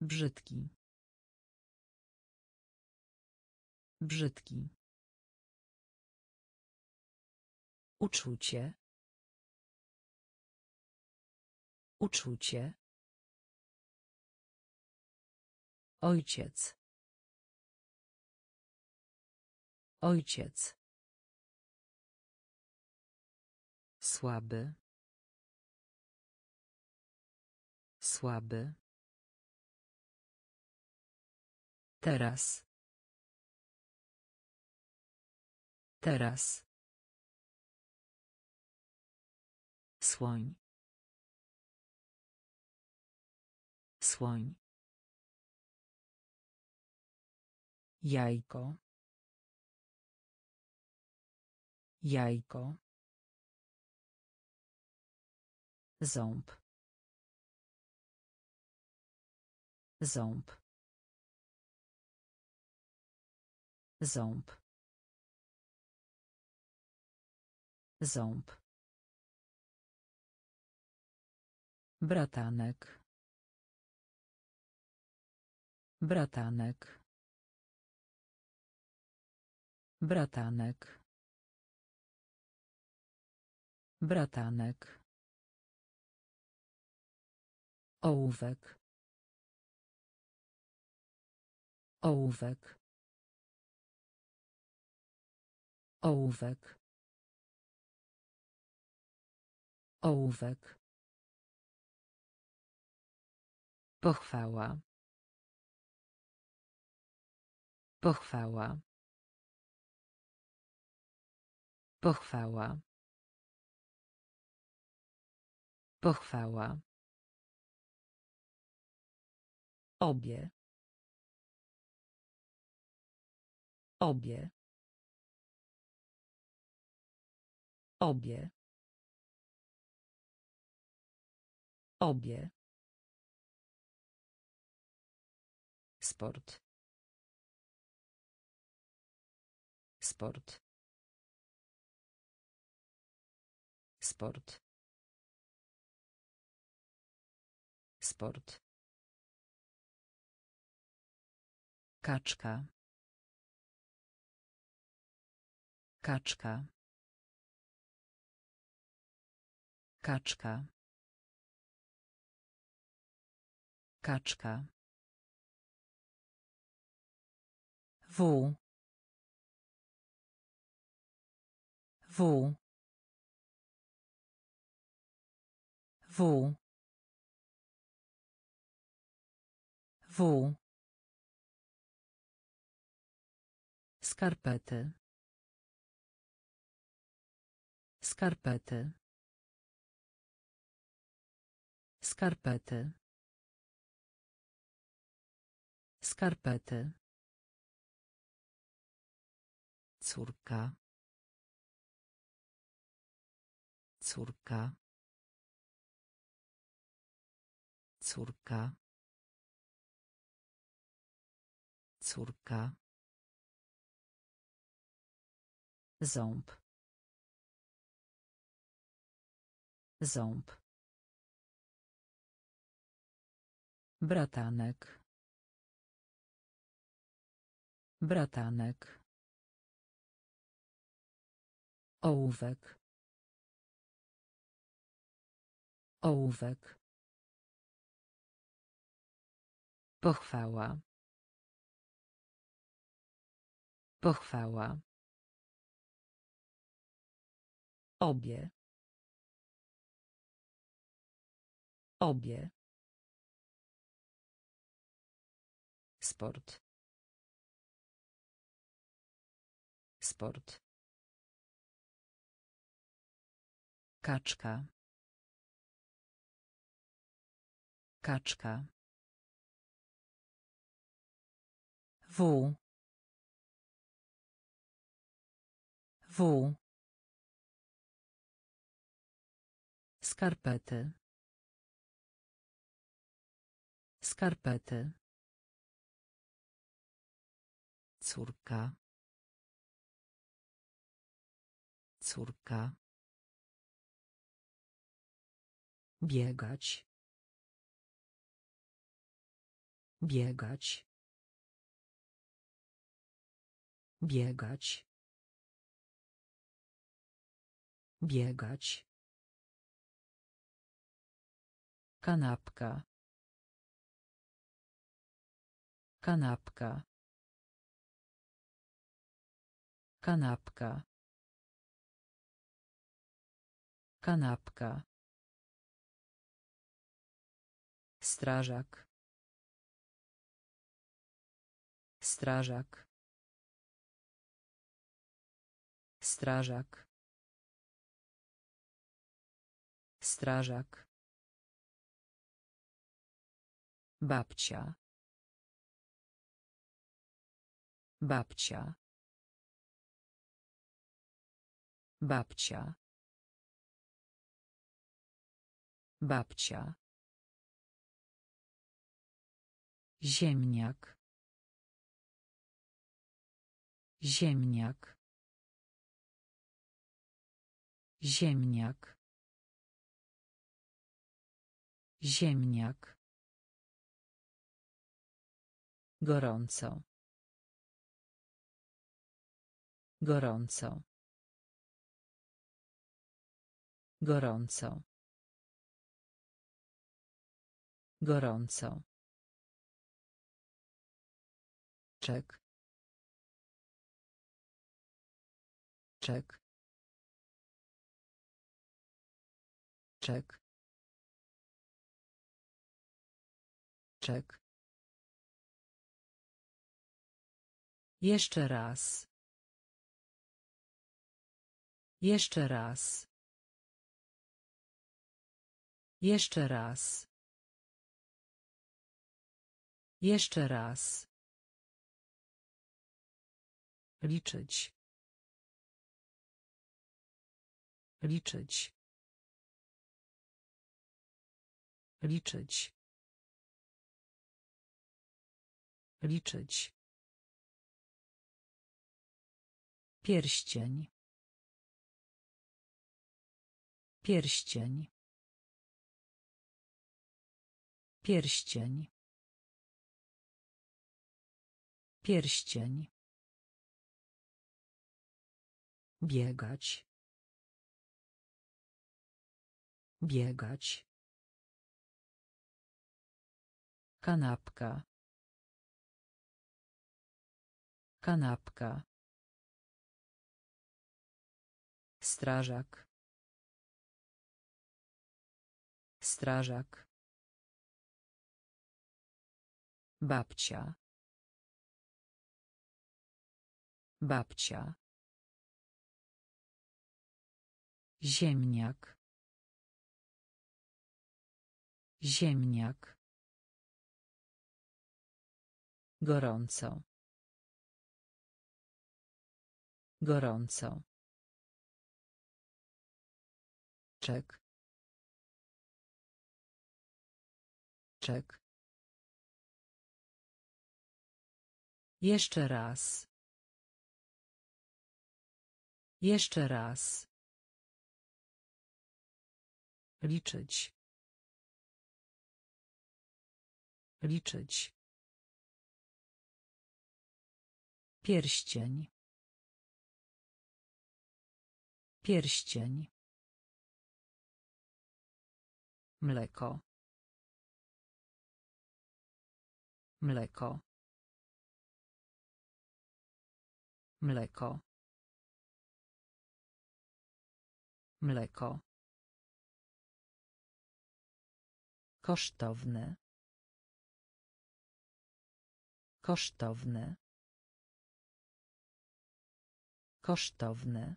Brzydki. Brzydki. Uczucie. Uczucie. Ojciec. Ojciec. Słaby. Słaby. Teraz. Teraz. Słoń. Słoń. Jajko. Jajko. Ząb. Ząb. Ząb. Ząb. Bratanek. Bratanek. Bratanek. Bratanek. Ołówek. Ołówek. Ołówek. Ołówek. Pochwała. Pochwała. Pochwała. Pochwała. Obie. Obie. Obie. Obie. Sport. Sport. Sport. Sport. Kaczka. Kaczka. Kaczka. Kaczka. W. W. W. W. Skarpety. Skarpety. Skarpety. Skarpety. Córka. Córka. Córka. Córka. Ząb. Ząb. Bratanek. Bratanek. Ołówek. Ołówek. Pochwała. Pochwała. Obie. Obie. Sport. Sport. Kaczka. Kaczka. W. W. Skarpety. Skarpety. Córka. Córka. Biegać. Biegać. Biegać. Biegać. Kanapka. Kanapka. Kanapka. Kanapka. Strażak. Strażak. Strażak. Strażak. Babcia. Babcia. Babcia. Babcia. Ziemniak. Ziemniak. Ziemniak. Ziemniak. Gorąco. Gorąco. Gorąco. Gorąco. Czek. Czek. Czek. Czek. Jeszcze raz. Jeszcze raz. Jeszcze raz. Jeszcze raz. Liczyć. Liczyć. Liczyć. Liczyć. Pierścień. Pierścień. Pierścień. Pierścień. Biegać. Biegać. Kanapka. Kanapka. Strażak. Strażak. Babcia. Babcia. Ziemniak. Ziemniak. Gorąco. Gorąco. Czek. Czek. Jeszcze raz. Jeszcze raz. Liczyć. Liczyć. Pierścień. Pierścień. Mleko. Mleko. Mleko. Mleko. Kosztowne. Kosztowne. Kosztowne.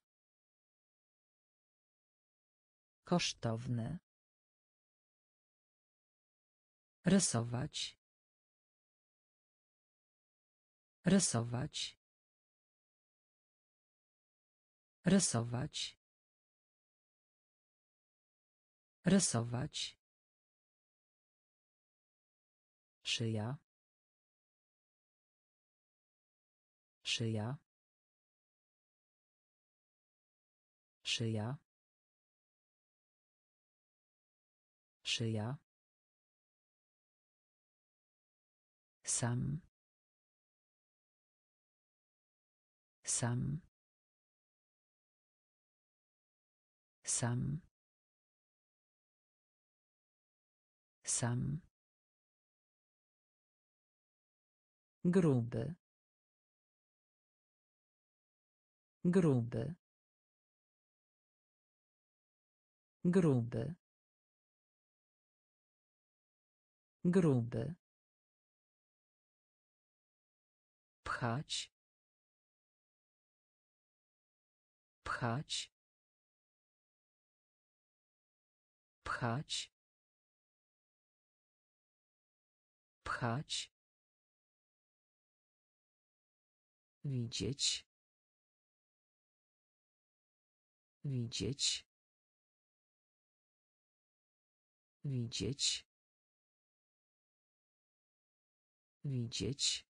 Kosztowne. Rysować. Rysować. Rysować. Rysować. Szyja. Szyja. Szyja. Szyja. Sam. Sam. Sam. Sam. Gruby. Gruby. Gruby. Gruby. Pchać. Pchać. Pchać. Pchać. Widzieć. Widzieć. Widzieć. Widzieć.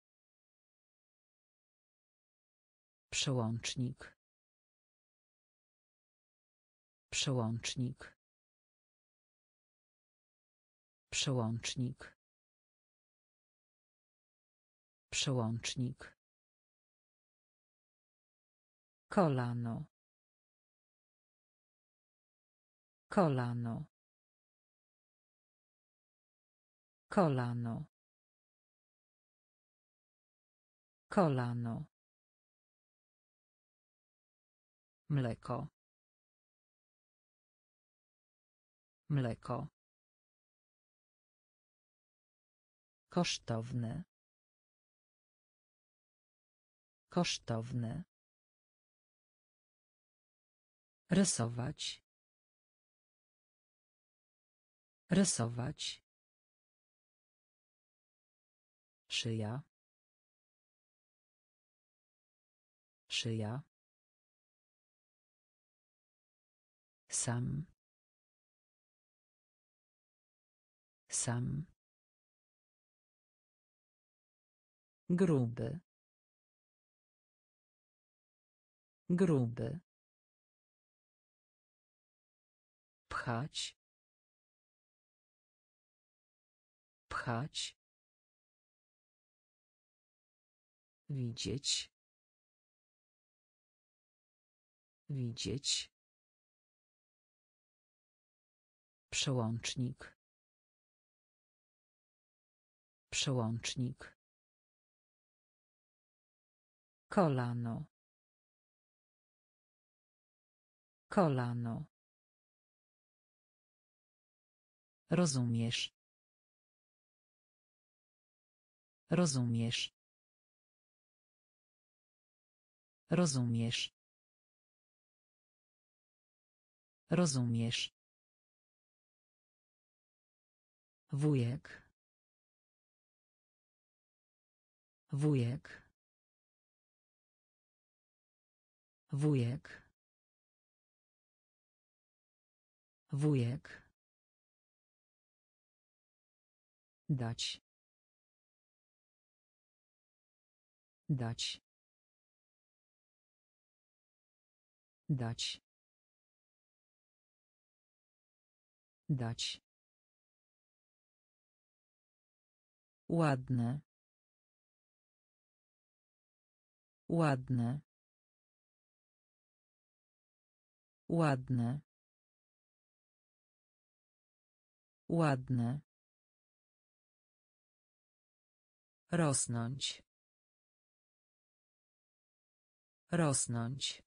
Przełącznik. Przełącznik. Przełącznik. Przełącznik. Kolano. Kolano. Kolano. Kolano. Mleko. Mleko. Kosztowne. Kosztowne. Rysować. Rysować. Szyja. Szyja. Sam. Sam. Gruby. Gruby. Pchać. Pchać. Widzieć. Widzieć. Przełącznik. Przełącznik. Kolano. Kolano. Rozumiesz. Rozumiesz. Rozumiesz. Rozumiesz. Wujek. Wujek. Wujek. Wujek. Dać. Dać. Dać. Dać. Ładne. Ładne. Ładne. Ładne. Rosnąć. Rosnąć.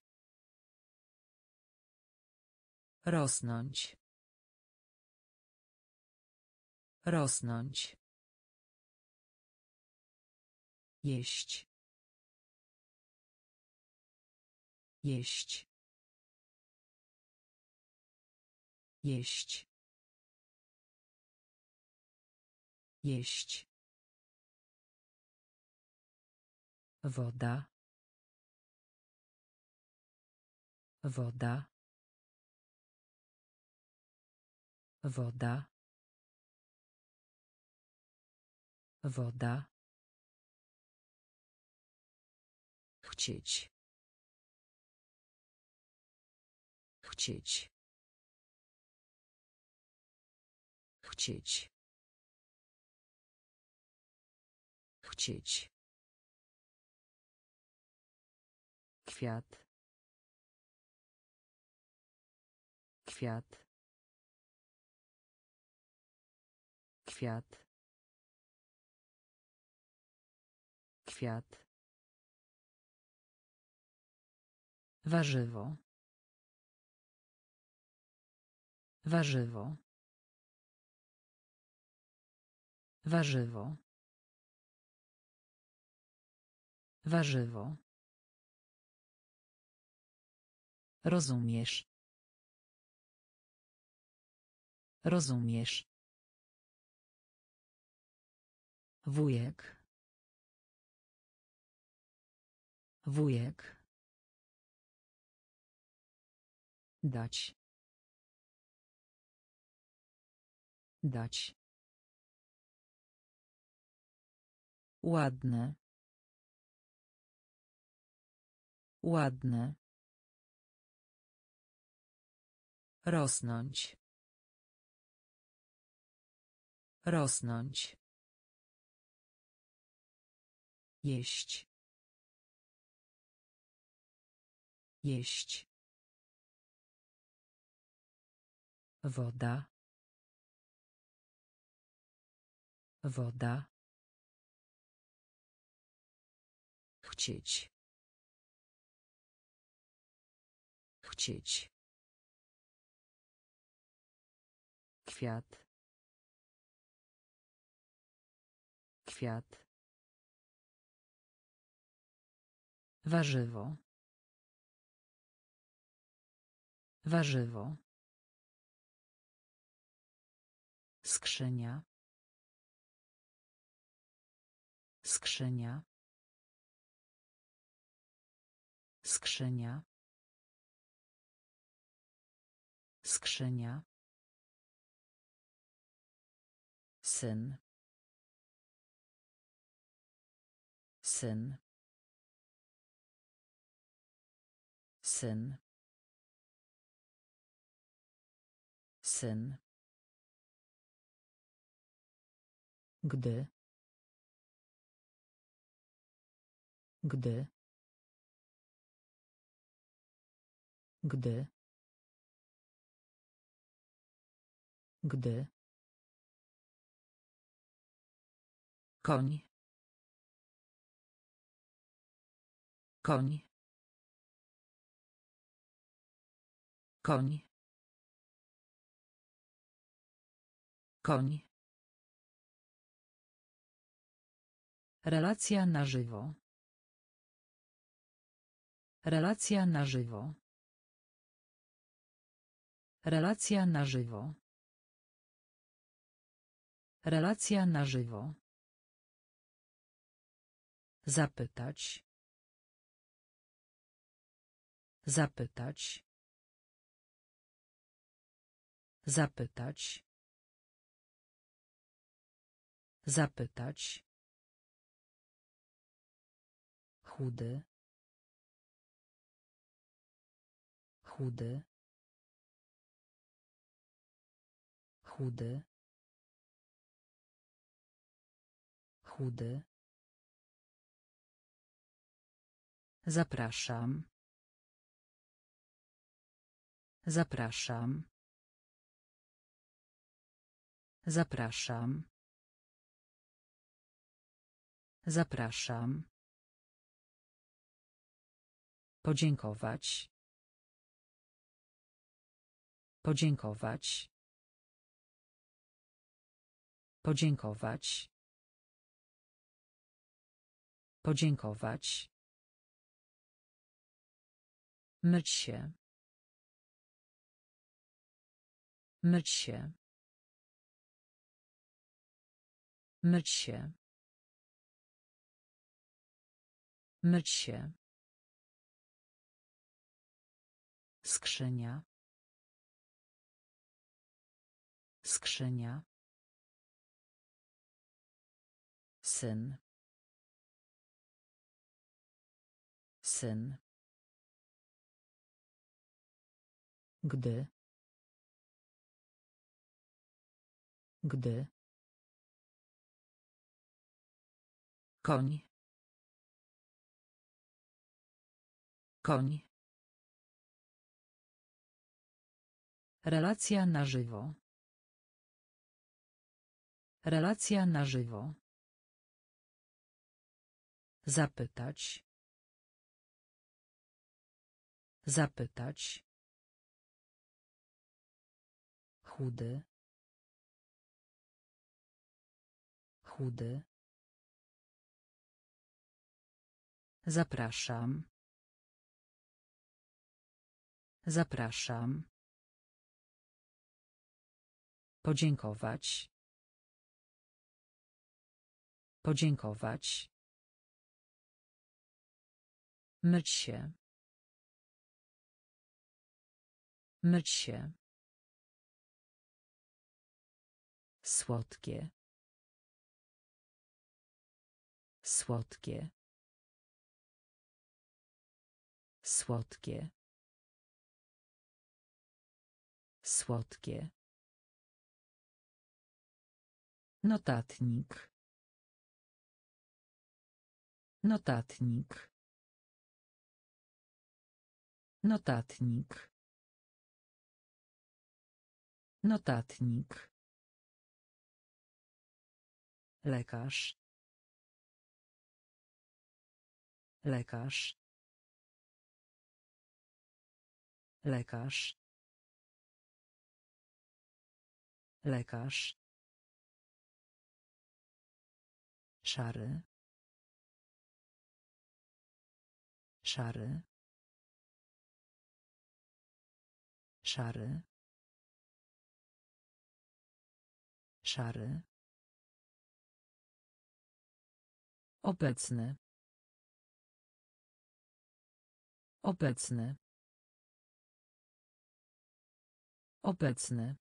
Rosnąć. Rosnąć. Jeść. Jeść. Jeść. Jeść. Woda. Woda. Woda. Woda. Chcieć. Chcieć. Chcieć. Chcieć. Kwiat. Kwiat. Kwiat. Kwiat. Warzywo. Warzywo. Warzywo. Warzywo. Rozumiesz. Rozumiesz. Wujek. Wujek. Dać. Dać. Ładne. Ładne. Rosnąć. Rosnąć. Jeść. Jeść. Woda. Woda. Chcieć. Chcieć. Kwiat. Kwiat. Warzywo. Warzywo. Skrzynia. Skrzynia. Skrzynia. Skrzynia. Syn. Syn. Syn. Syn. Gdy. Gdy. Gdy. Gdy. Koń. Koń. Koń. Koń. Relacja na żywo. Relacja na żywo. Relacja na żywo. Relacja na żywo. Zapytać. Zapytać. Zapytać. Zapytać. Chudy. Chudy. Chudy. Chudy. Zapraszam. Zapraszam. Zapraszam. Zapraszam. Podziękować. Podziękować. Podziękować. Podziękować. Myć się. Myć się. Myć się. Myć się. Skrzynia. Skrzynia. Syn. Syn. Gdy. Gdy. Koń. Koń. Relacja na żywo. Relacja na żywo. Zapytać. Zapytać. Chudy. Chudy. Zapraszam. Zapraszam. Podziękować. Podziękować. Myć się. Myć się. Słodkie. Słodkie. Słodkie. Słodkie. Notatnik. Notatnik. Notatnik. Notatnik. Lekarz. Lekarz. Lekarz. Lekarz. Szary. Szary. Szary. Szary. Obecny. Obecny. Obecny.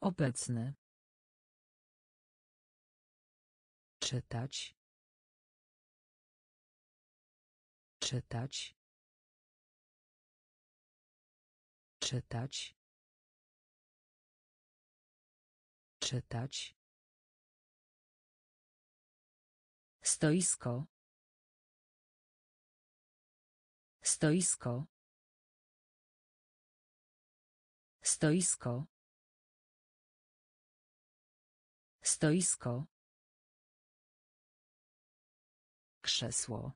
Obecny. Czytać. Czytać. Czytać. Czytać. Stoisko. Stoisko. Stoisko. Stoisko. Krzesło.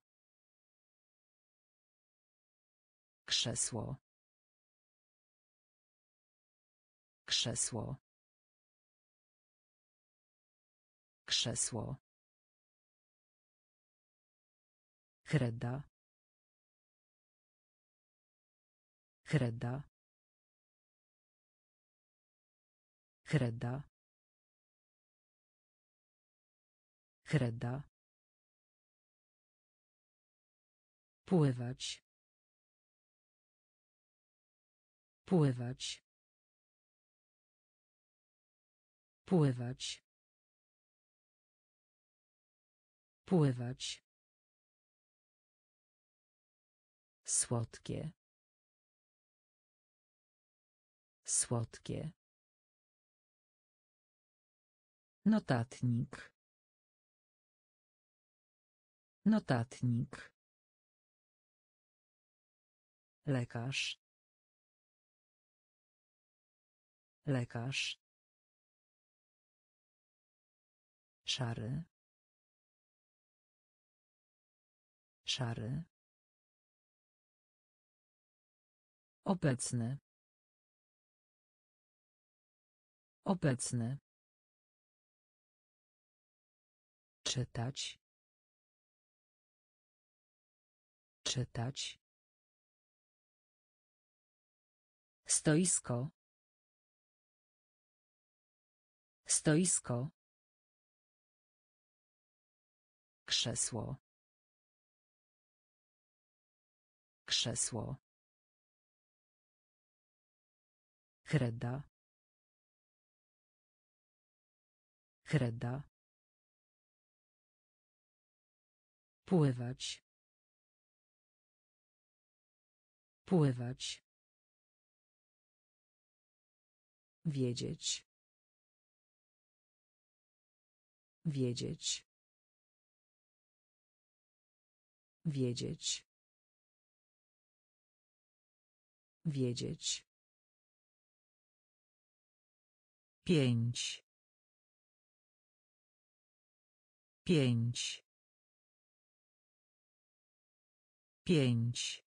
Krzesło. Krzesło. Krzesło. Kreda. Kreda. Kreda. Kreda. Pływać. Pływać. Pływać. Pływać. Słodkie. Słodkie. Notatnik. Notatnik. Lekarz. Lekarz. Szary. Szary. Obecny. Obecny. Czytać. Czytać. Stoisko. Stoisko. Krzesło. Krzesło. Kreda. Kreda. Pływać. Pływać. Wiedzieć. Wiedzieć. Wiedzieć. Wiedzieć. Pięć. Pięć. Pięć.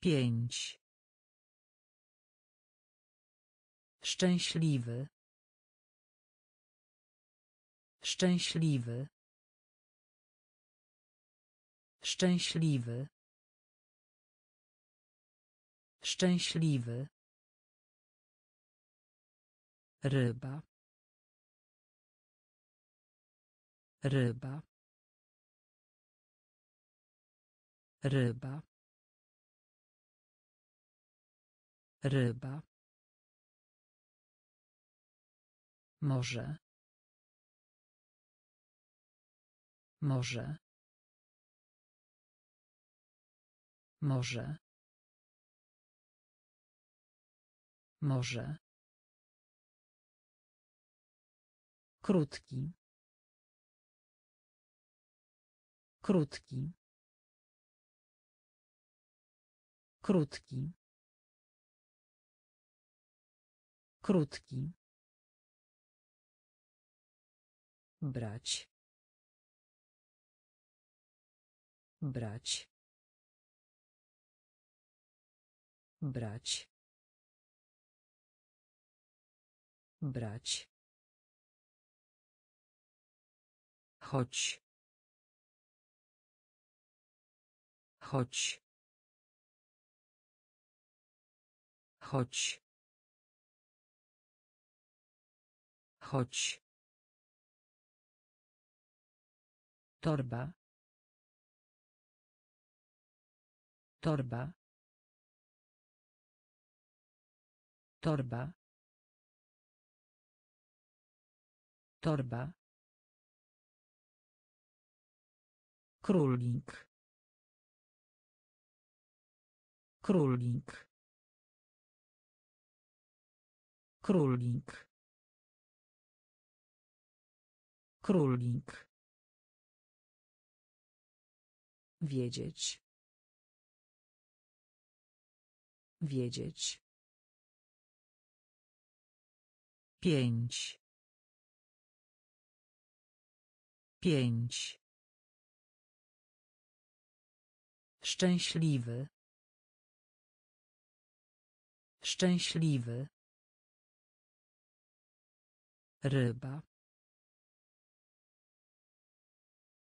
Pięć. Szczęśliwy. Szczęśliwy. Szczęśliwy. Szczęśliwy. Ryba. Ryba. Ryba. Ryba. Może. Może. Może. Może. Krótki. Krótki. Krótki. Krótki. Brać. Brać. Brać. Brać. Chodź. Chodź. Chodź. Chodź. Torba. Torba. Torba. Torba. Królik. Królik. Królik. Królik. Wiedzieć. Wiedzieć. Pięć. Pięć. Szczęśliwy. Szczęśliwy. Ryba.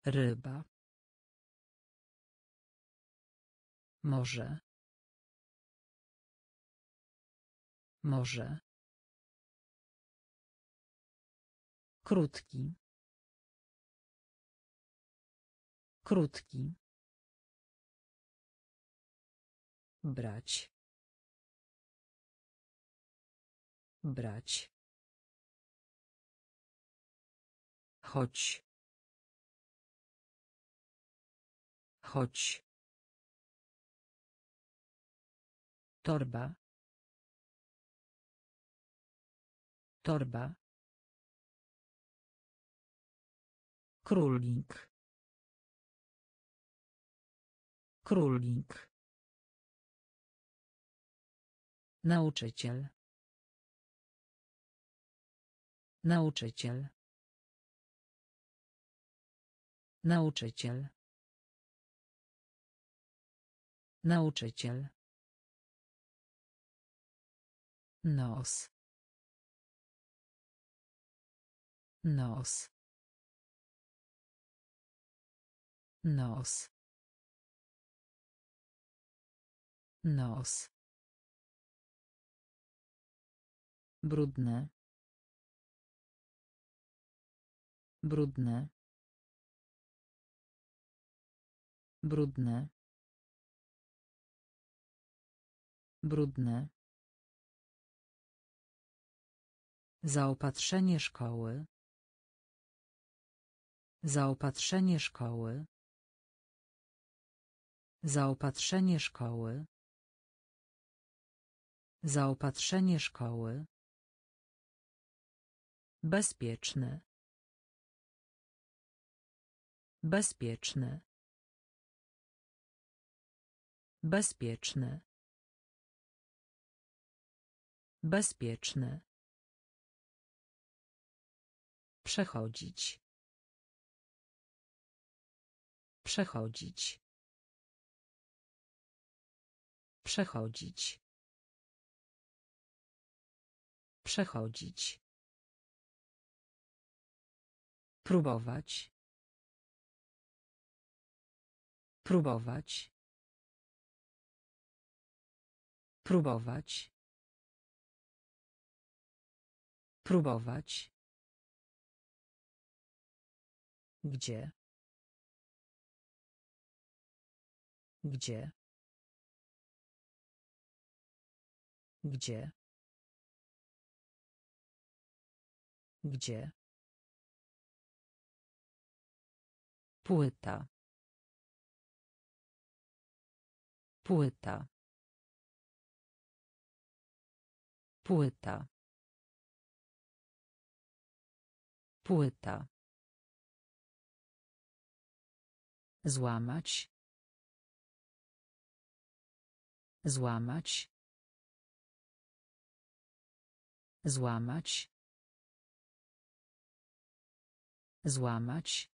Ryba. Może. Może. Krótki. Krótki. Brać. Brać. Chodź. Chodź. Torba. Torba. Królik. Królik. Nauczyciel. Nauczyciel. Nauczyciel. Nauczyciel. Nos. Nos. Nos. Nos. Brudne. Brudne. Brudne. Brudne. Zaopatrzenie szkoły. Zaopatrzenie szkoły. Zaopatrzenie szkoły. Zaopatrzenie szkoły. Bezpieczny. Bezpieczny. Bezpieczny. Bezpieczny. Przechodzić. Przechodzić. Przechodzić. Przechodzić. Próbować. Próbować. Próbować. Próbować. Gdzie? Gdzie? Gdzie? Gdzie? Płyta. Płyta. Płyta. Płyta. Złamać. Złamać. Złamać. Złamać.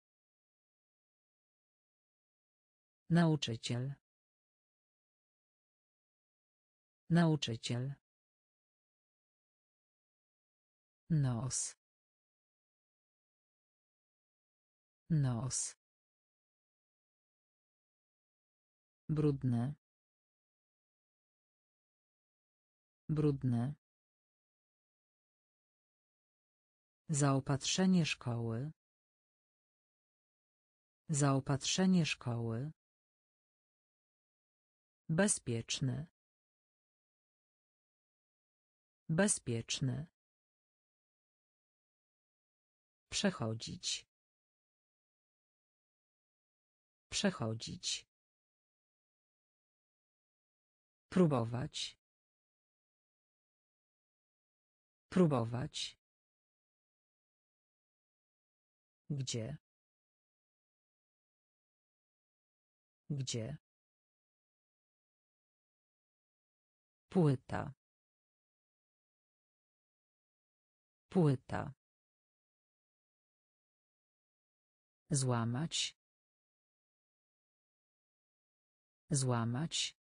Nauczyciel. Nauczyciel. Nos. Nos. Brudne. Brudne. Zaopatrzenie szkoły. Zaopatrzenie szkoły. Bezpieczny. Bezpieczny. Przechodzić. Przechodzić. Próbować. Próbować. Gdzie? Gdzie? Płyta. Płyta. Złamać. Złamać.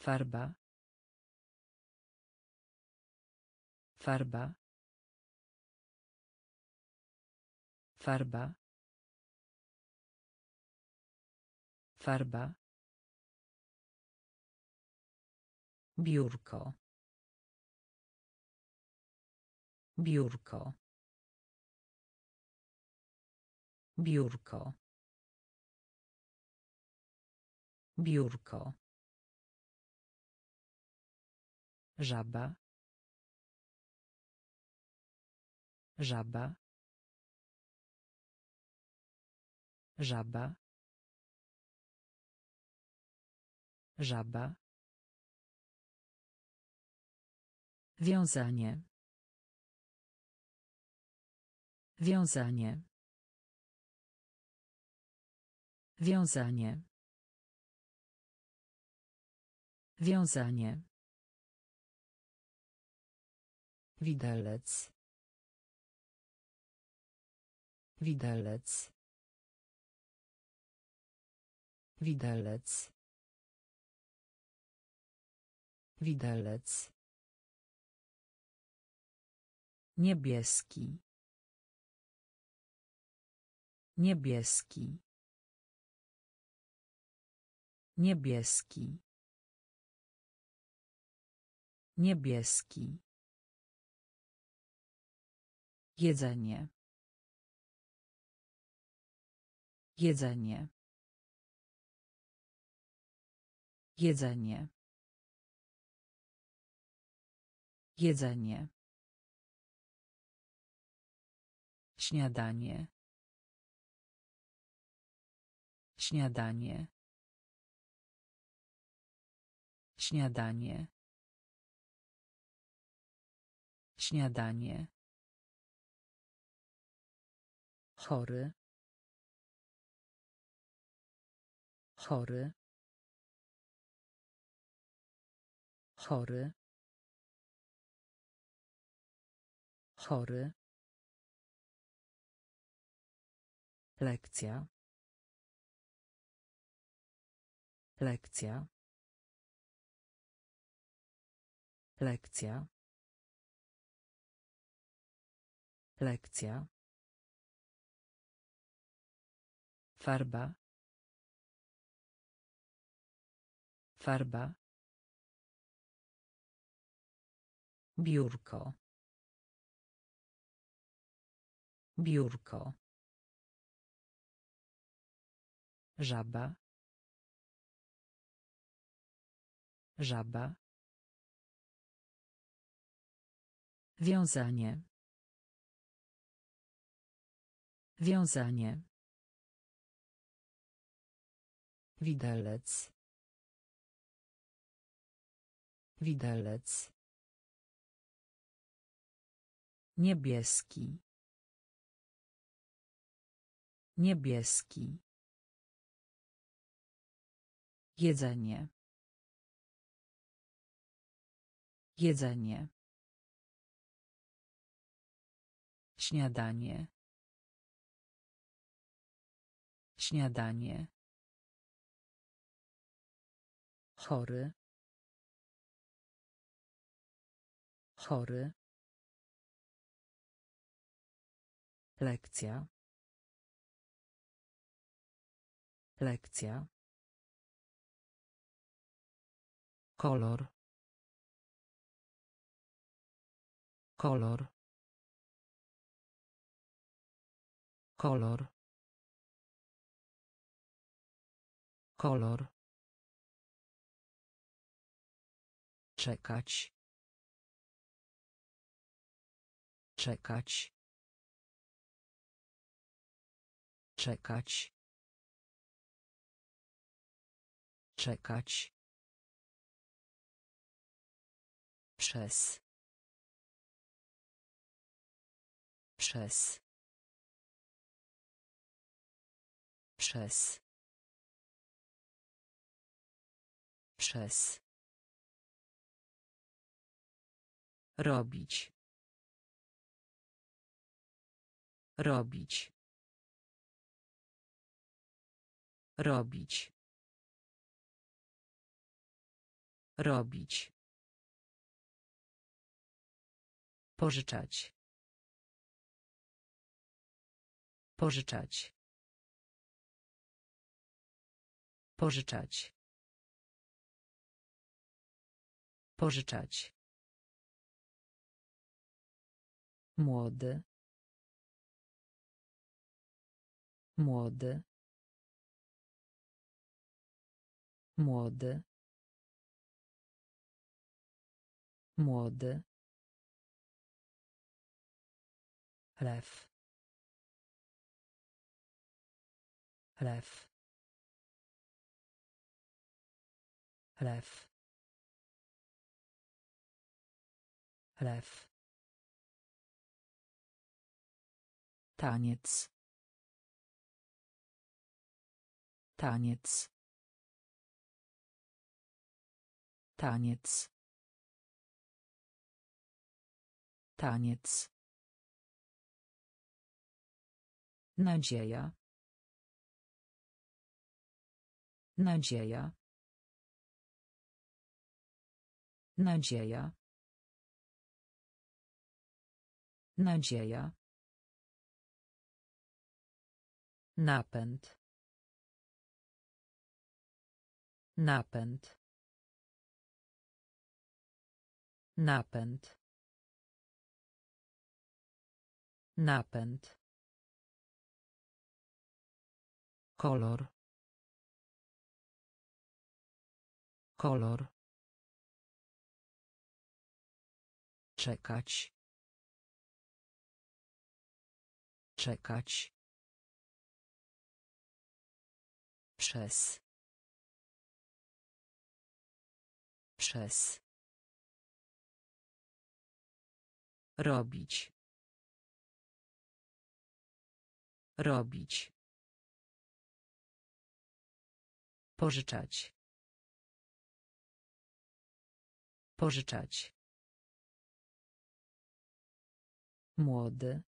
Farba. Farba. Farba. Farba. Biurko. Biurko. Biurko. Biurko. Żaba. Żaba. Żaba. Żaba. Wiązanie. Wiązanie. Wiązanie. Wiązanie. Widelec. Widelec. Widelec. Widelec. Niebieski. Niebieski. Niebieski. Niebieski. Jedzenie. Jedzenie. Jedzenie. Jedzenie. Śniadanie. Śniadanie. Śniadanie. Śniadanie. Chory. Chory. Chory. Chory. Lekcja. Lekcja. Lekcja. Lekcja. Farba. Farba. Biurko. Biurko. Żaba. Żaba. Wiązanie. Wiązanie. Widelec. Widelec. Niebieski. Niebieski. Jedzenie. Jedzenie. Śniadanie. Śniadanie. Chory. Chory. Lekcja. Lekcja. Kolor. Kolor. Kolor. Kolor. Czekać. Czekać. Czekać. Czekać. Przez. Przez. Przez. Przez. Robić. Robić. Robić. Robić. Pożyczać. Pożyczać. Pożyczać. Pożyczać. Młody. Młody. Młody. Młody. Lew. Lew. Lew. Lew. Taniec. Taniec. Taniec. Taniec. Nadzieja. Nadzieja. Nadzieja. Nadzieja. Napęd. Napęd. Napęd. Napęd. Kolor. Kolor. Czekać. Czekać. Przez. Przez. Robić. Robić. Pożyczać. Pożyczać. Młody.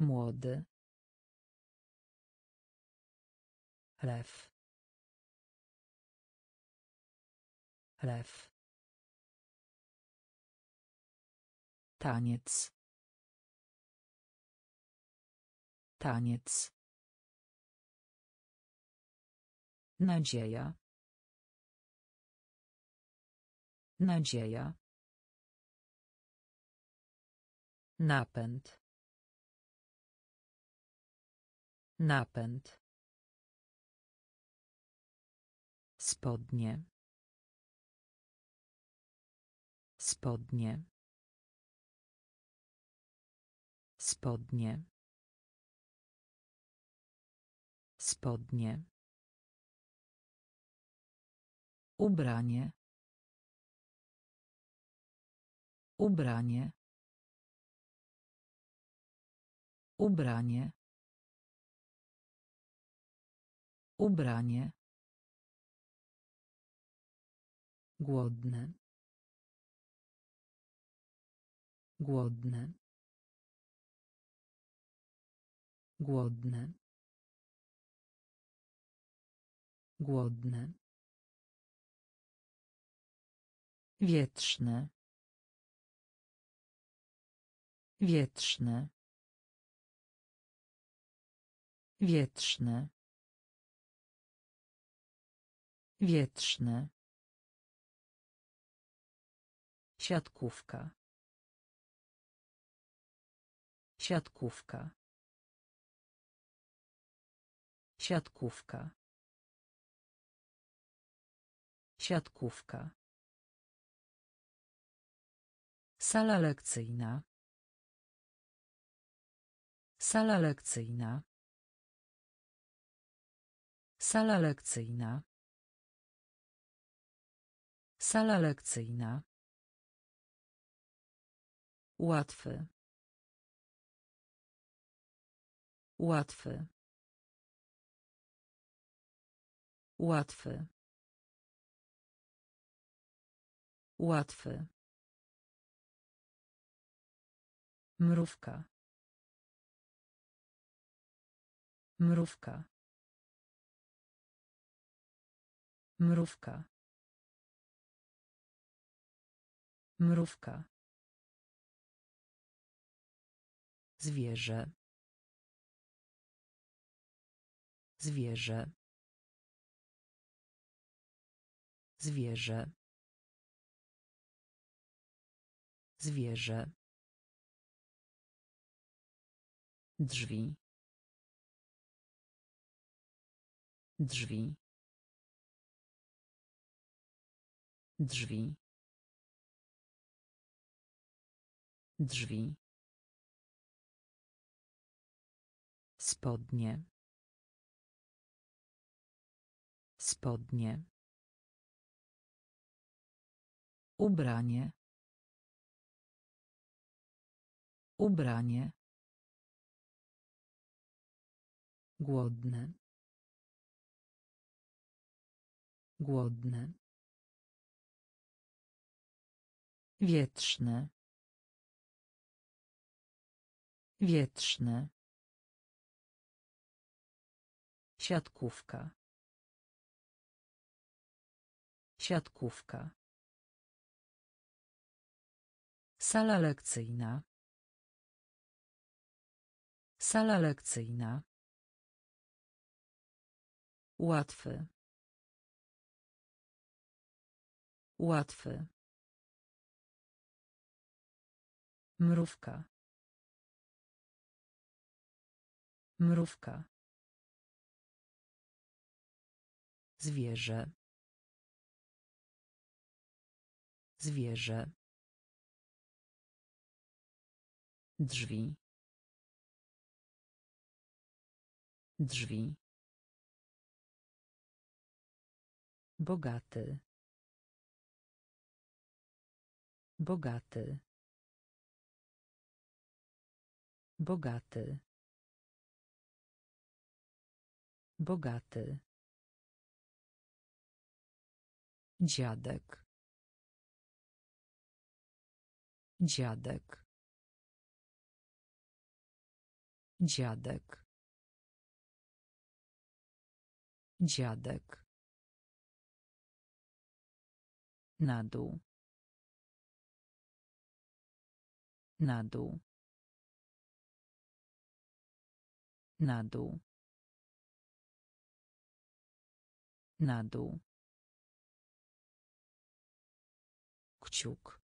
Młody. Lew. Lew. Taniec. Taniec. Nadzieja. Nadzieja. Napęd. Napęd. Spodnie. Spodnie. Spodnie. Spodnie. Ubranie. Ubranie. Ubranie. Ubranie. Głodne. Głodne. Głodne. Głodne. Wietrzne. Wietrzne. Wietrzne. Wietrzne. Siatkówka. Siatkówka. Siatkówka. Siatkówka. Sala lekcyjna. Sala lekcyjna. Sala lekcyjna. Sala lekcyjna. Łatwy. Łatwy. Łatwy. Łatwy. Mrówka. Mrówka. Mrówka. Mrówka. Zwierzę. Zwierzę. Zwierzę. Zwierzę. Drzwi. Drzwi. Drzwi. Drzwi. Spodnie. Spodnie. Ubranie. Ubranie. Głodny. Głodny. Wietrzny. Wietrzny. Siatkówka. Siatkówka. Sala lekcyjna. Sala lekcyjna. Łatwy. Łatwy. Mrówka. Mrówka. Zwierzę. Zwierzę. Drzwi. Drzwi. Bogaty. Bogaty. Bogaty. Bogaty. Dziadek. Dziadek. Dziadek. Dziadek. Na dół. Na dół. Na dół. Na dół. Kciuk.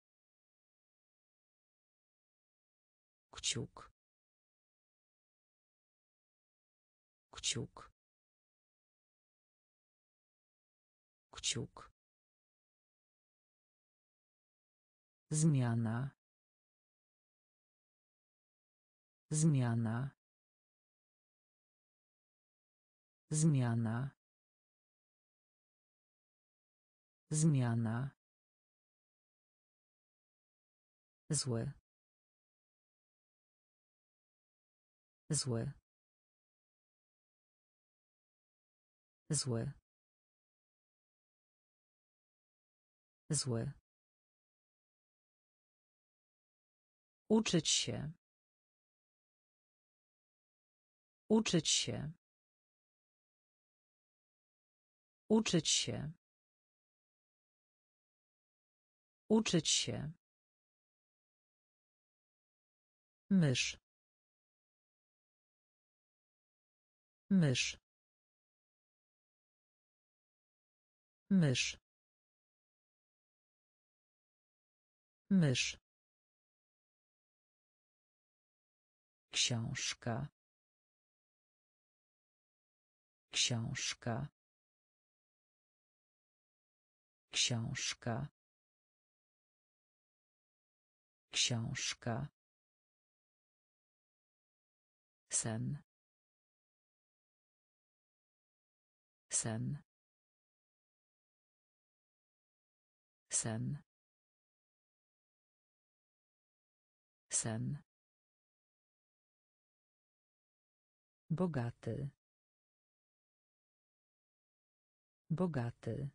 Kciuk. Kciuk. Kciuk. Zmiana. Zmiana. Zmiana. Zmiana. Zły. Zły. Zły. Zły. Uczyć się. Uczyć się. Uczyć się. Uczyć się. Mysz. Mysz. Mysz. Mysz. Książka. Książka. Książka. Książka. Sen. Sen. Sen. Sen. Bogaty. Bogaty.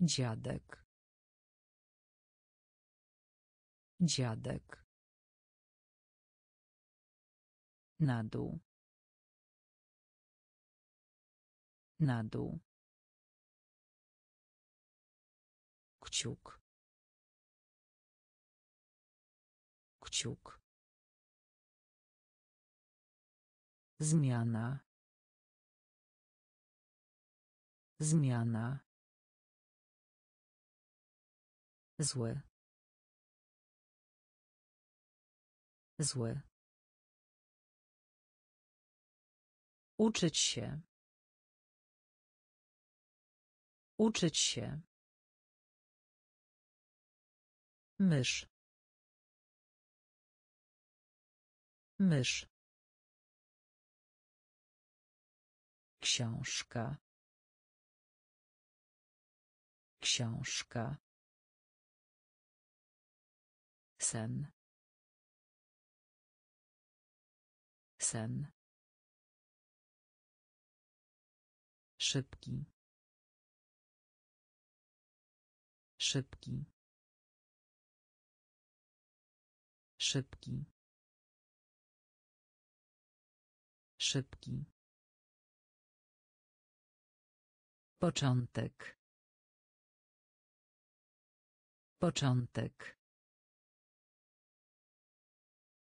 Dziadek. Dziadek. Na dół. Na dół. Kciuk. Kciuk. Zmiana. Zmiana. Zły. Zły. Uczyć się. Uczyć się. Mysz. Mysz. Książka. Książka. Sen. Sen. Szybki. Szybki. Szybki. Szybki. Początek. Początek.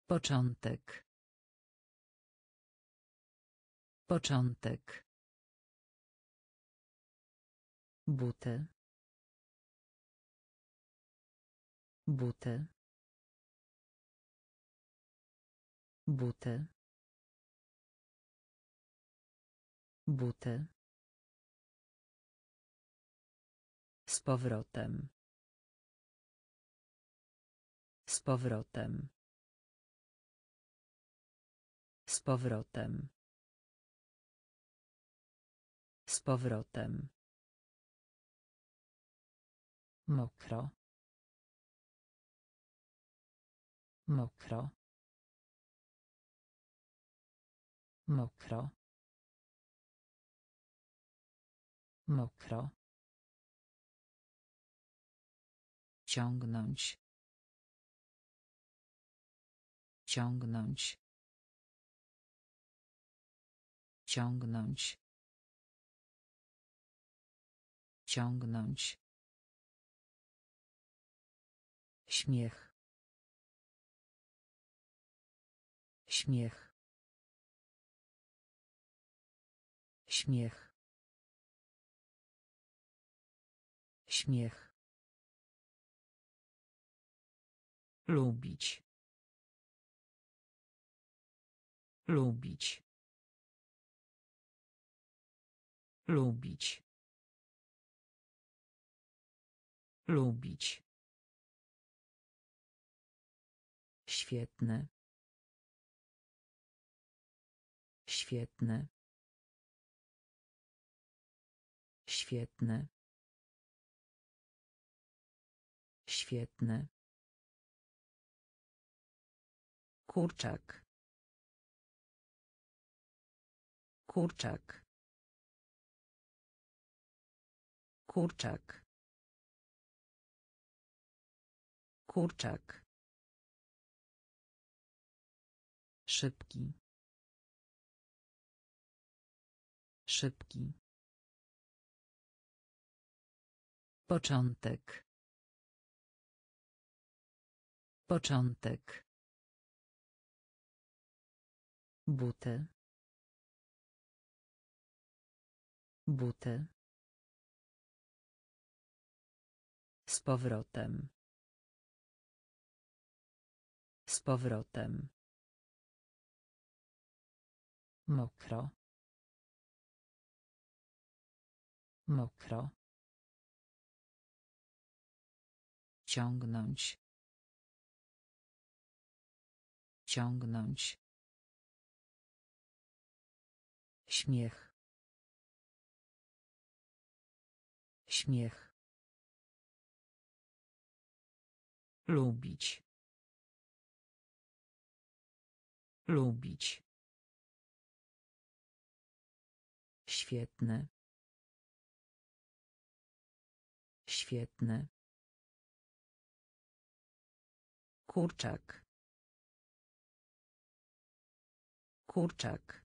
Początek. Początek. Buty. Buty. Buty. Buty. Z powrotem. Z powrotem. Z powrotem. Z powrotem. Mokro. Mokro. Mokro. Mokro. Ciągnąć. Ciągnąć. Ciągnąć. Ciągnąć. Śmiech. Śmiech. Śmiech. Śmiech. Lubić. Lubić. Lubić. Lubić. Świetne. Świetne. Świetne. Świetne. Kurczak. Kurczak. Kurczak. Kurczak. Szybki. Szybki. Początek. Początek. Buty. Buty. Z powrotem. Z powrotem. Mokro. Mokro. Ciągnąć. Ciągnąć. Śmiech. Śmiech. Lubić. Lubić. Świetne. Świetne. Kurczak. Kurczak.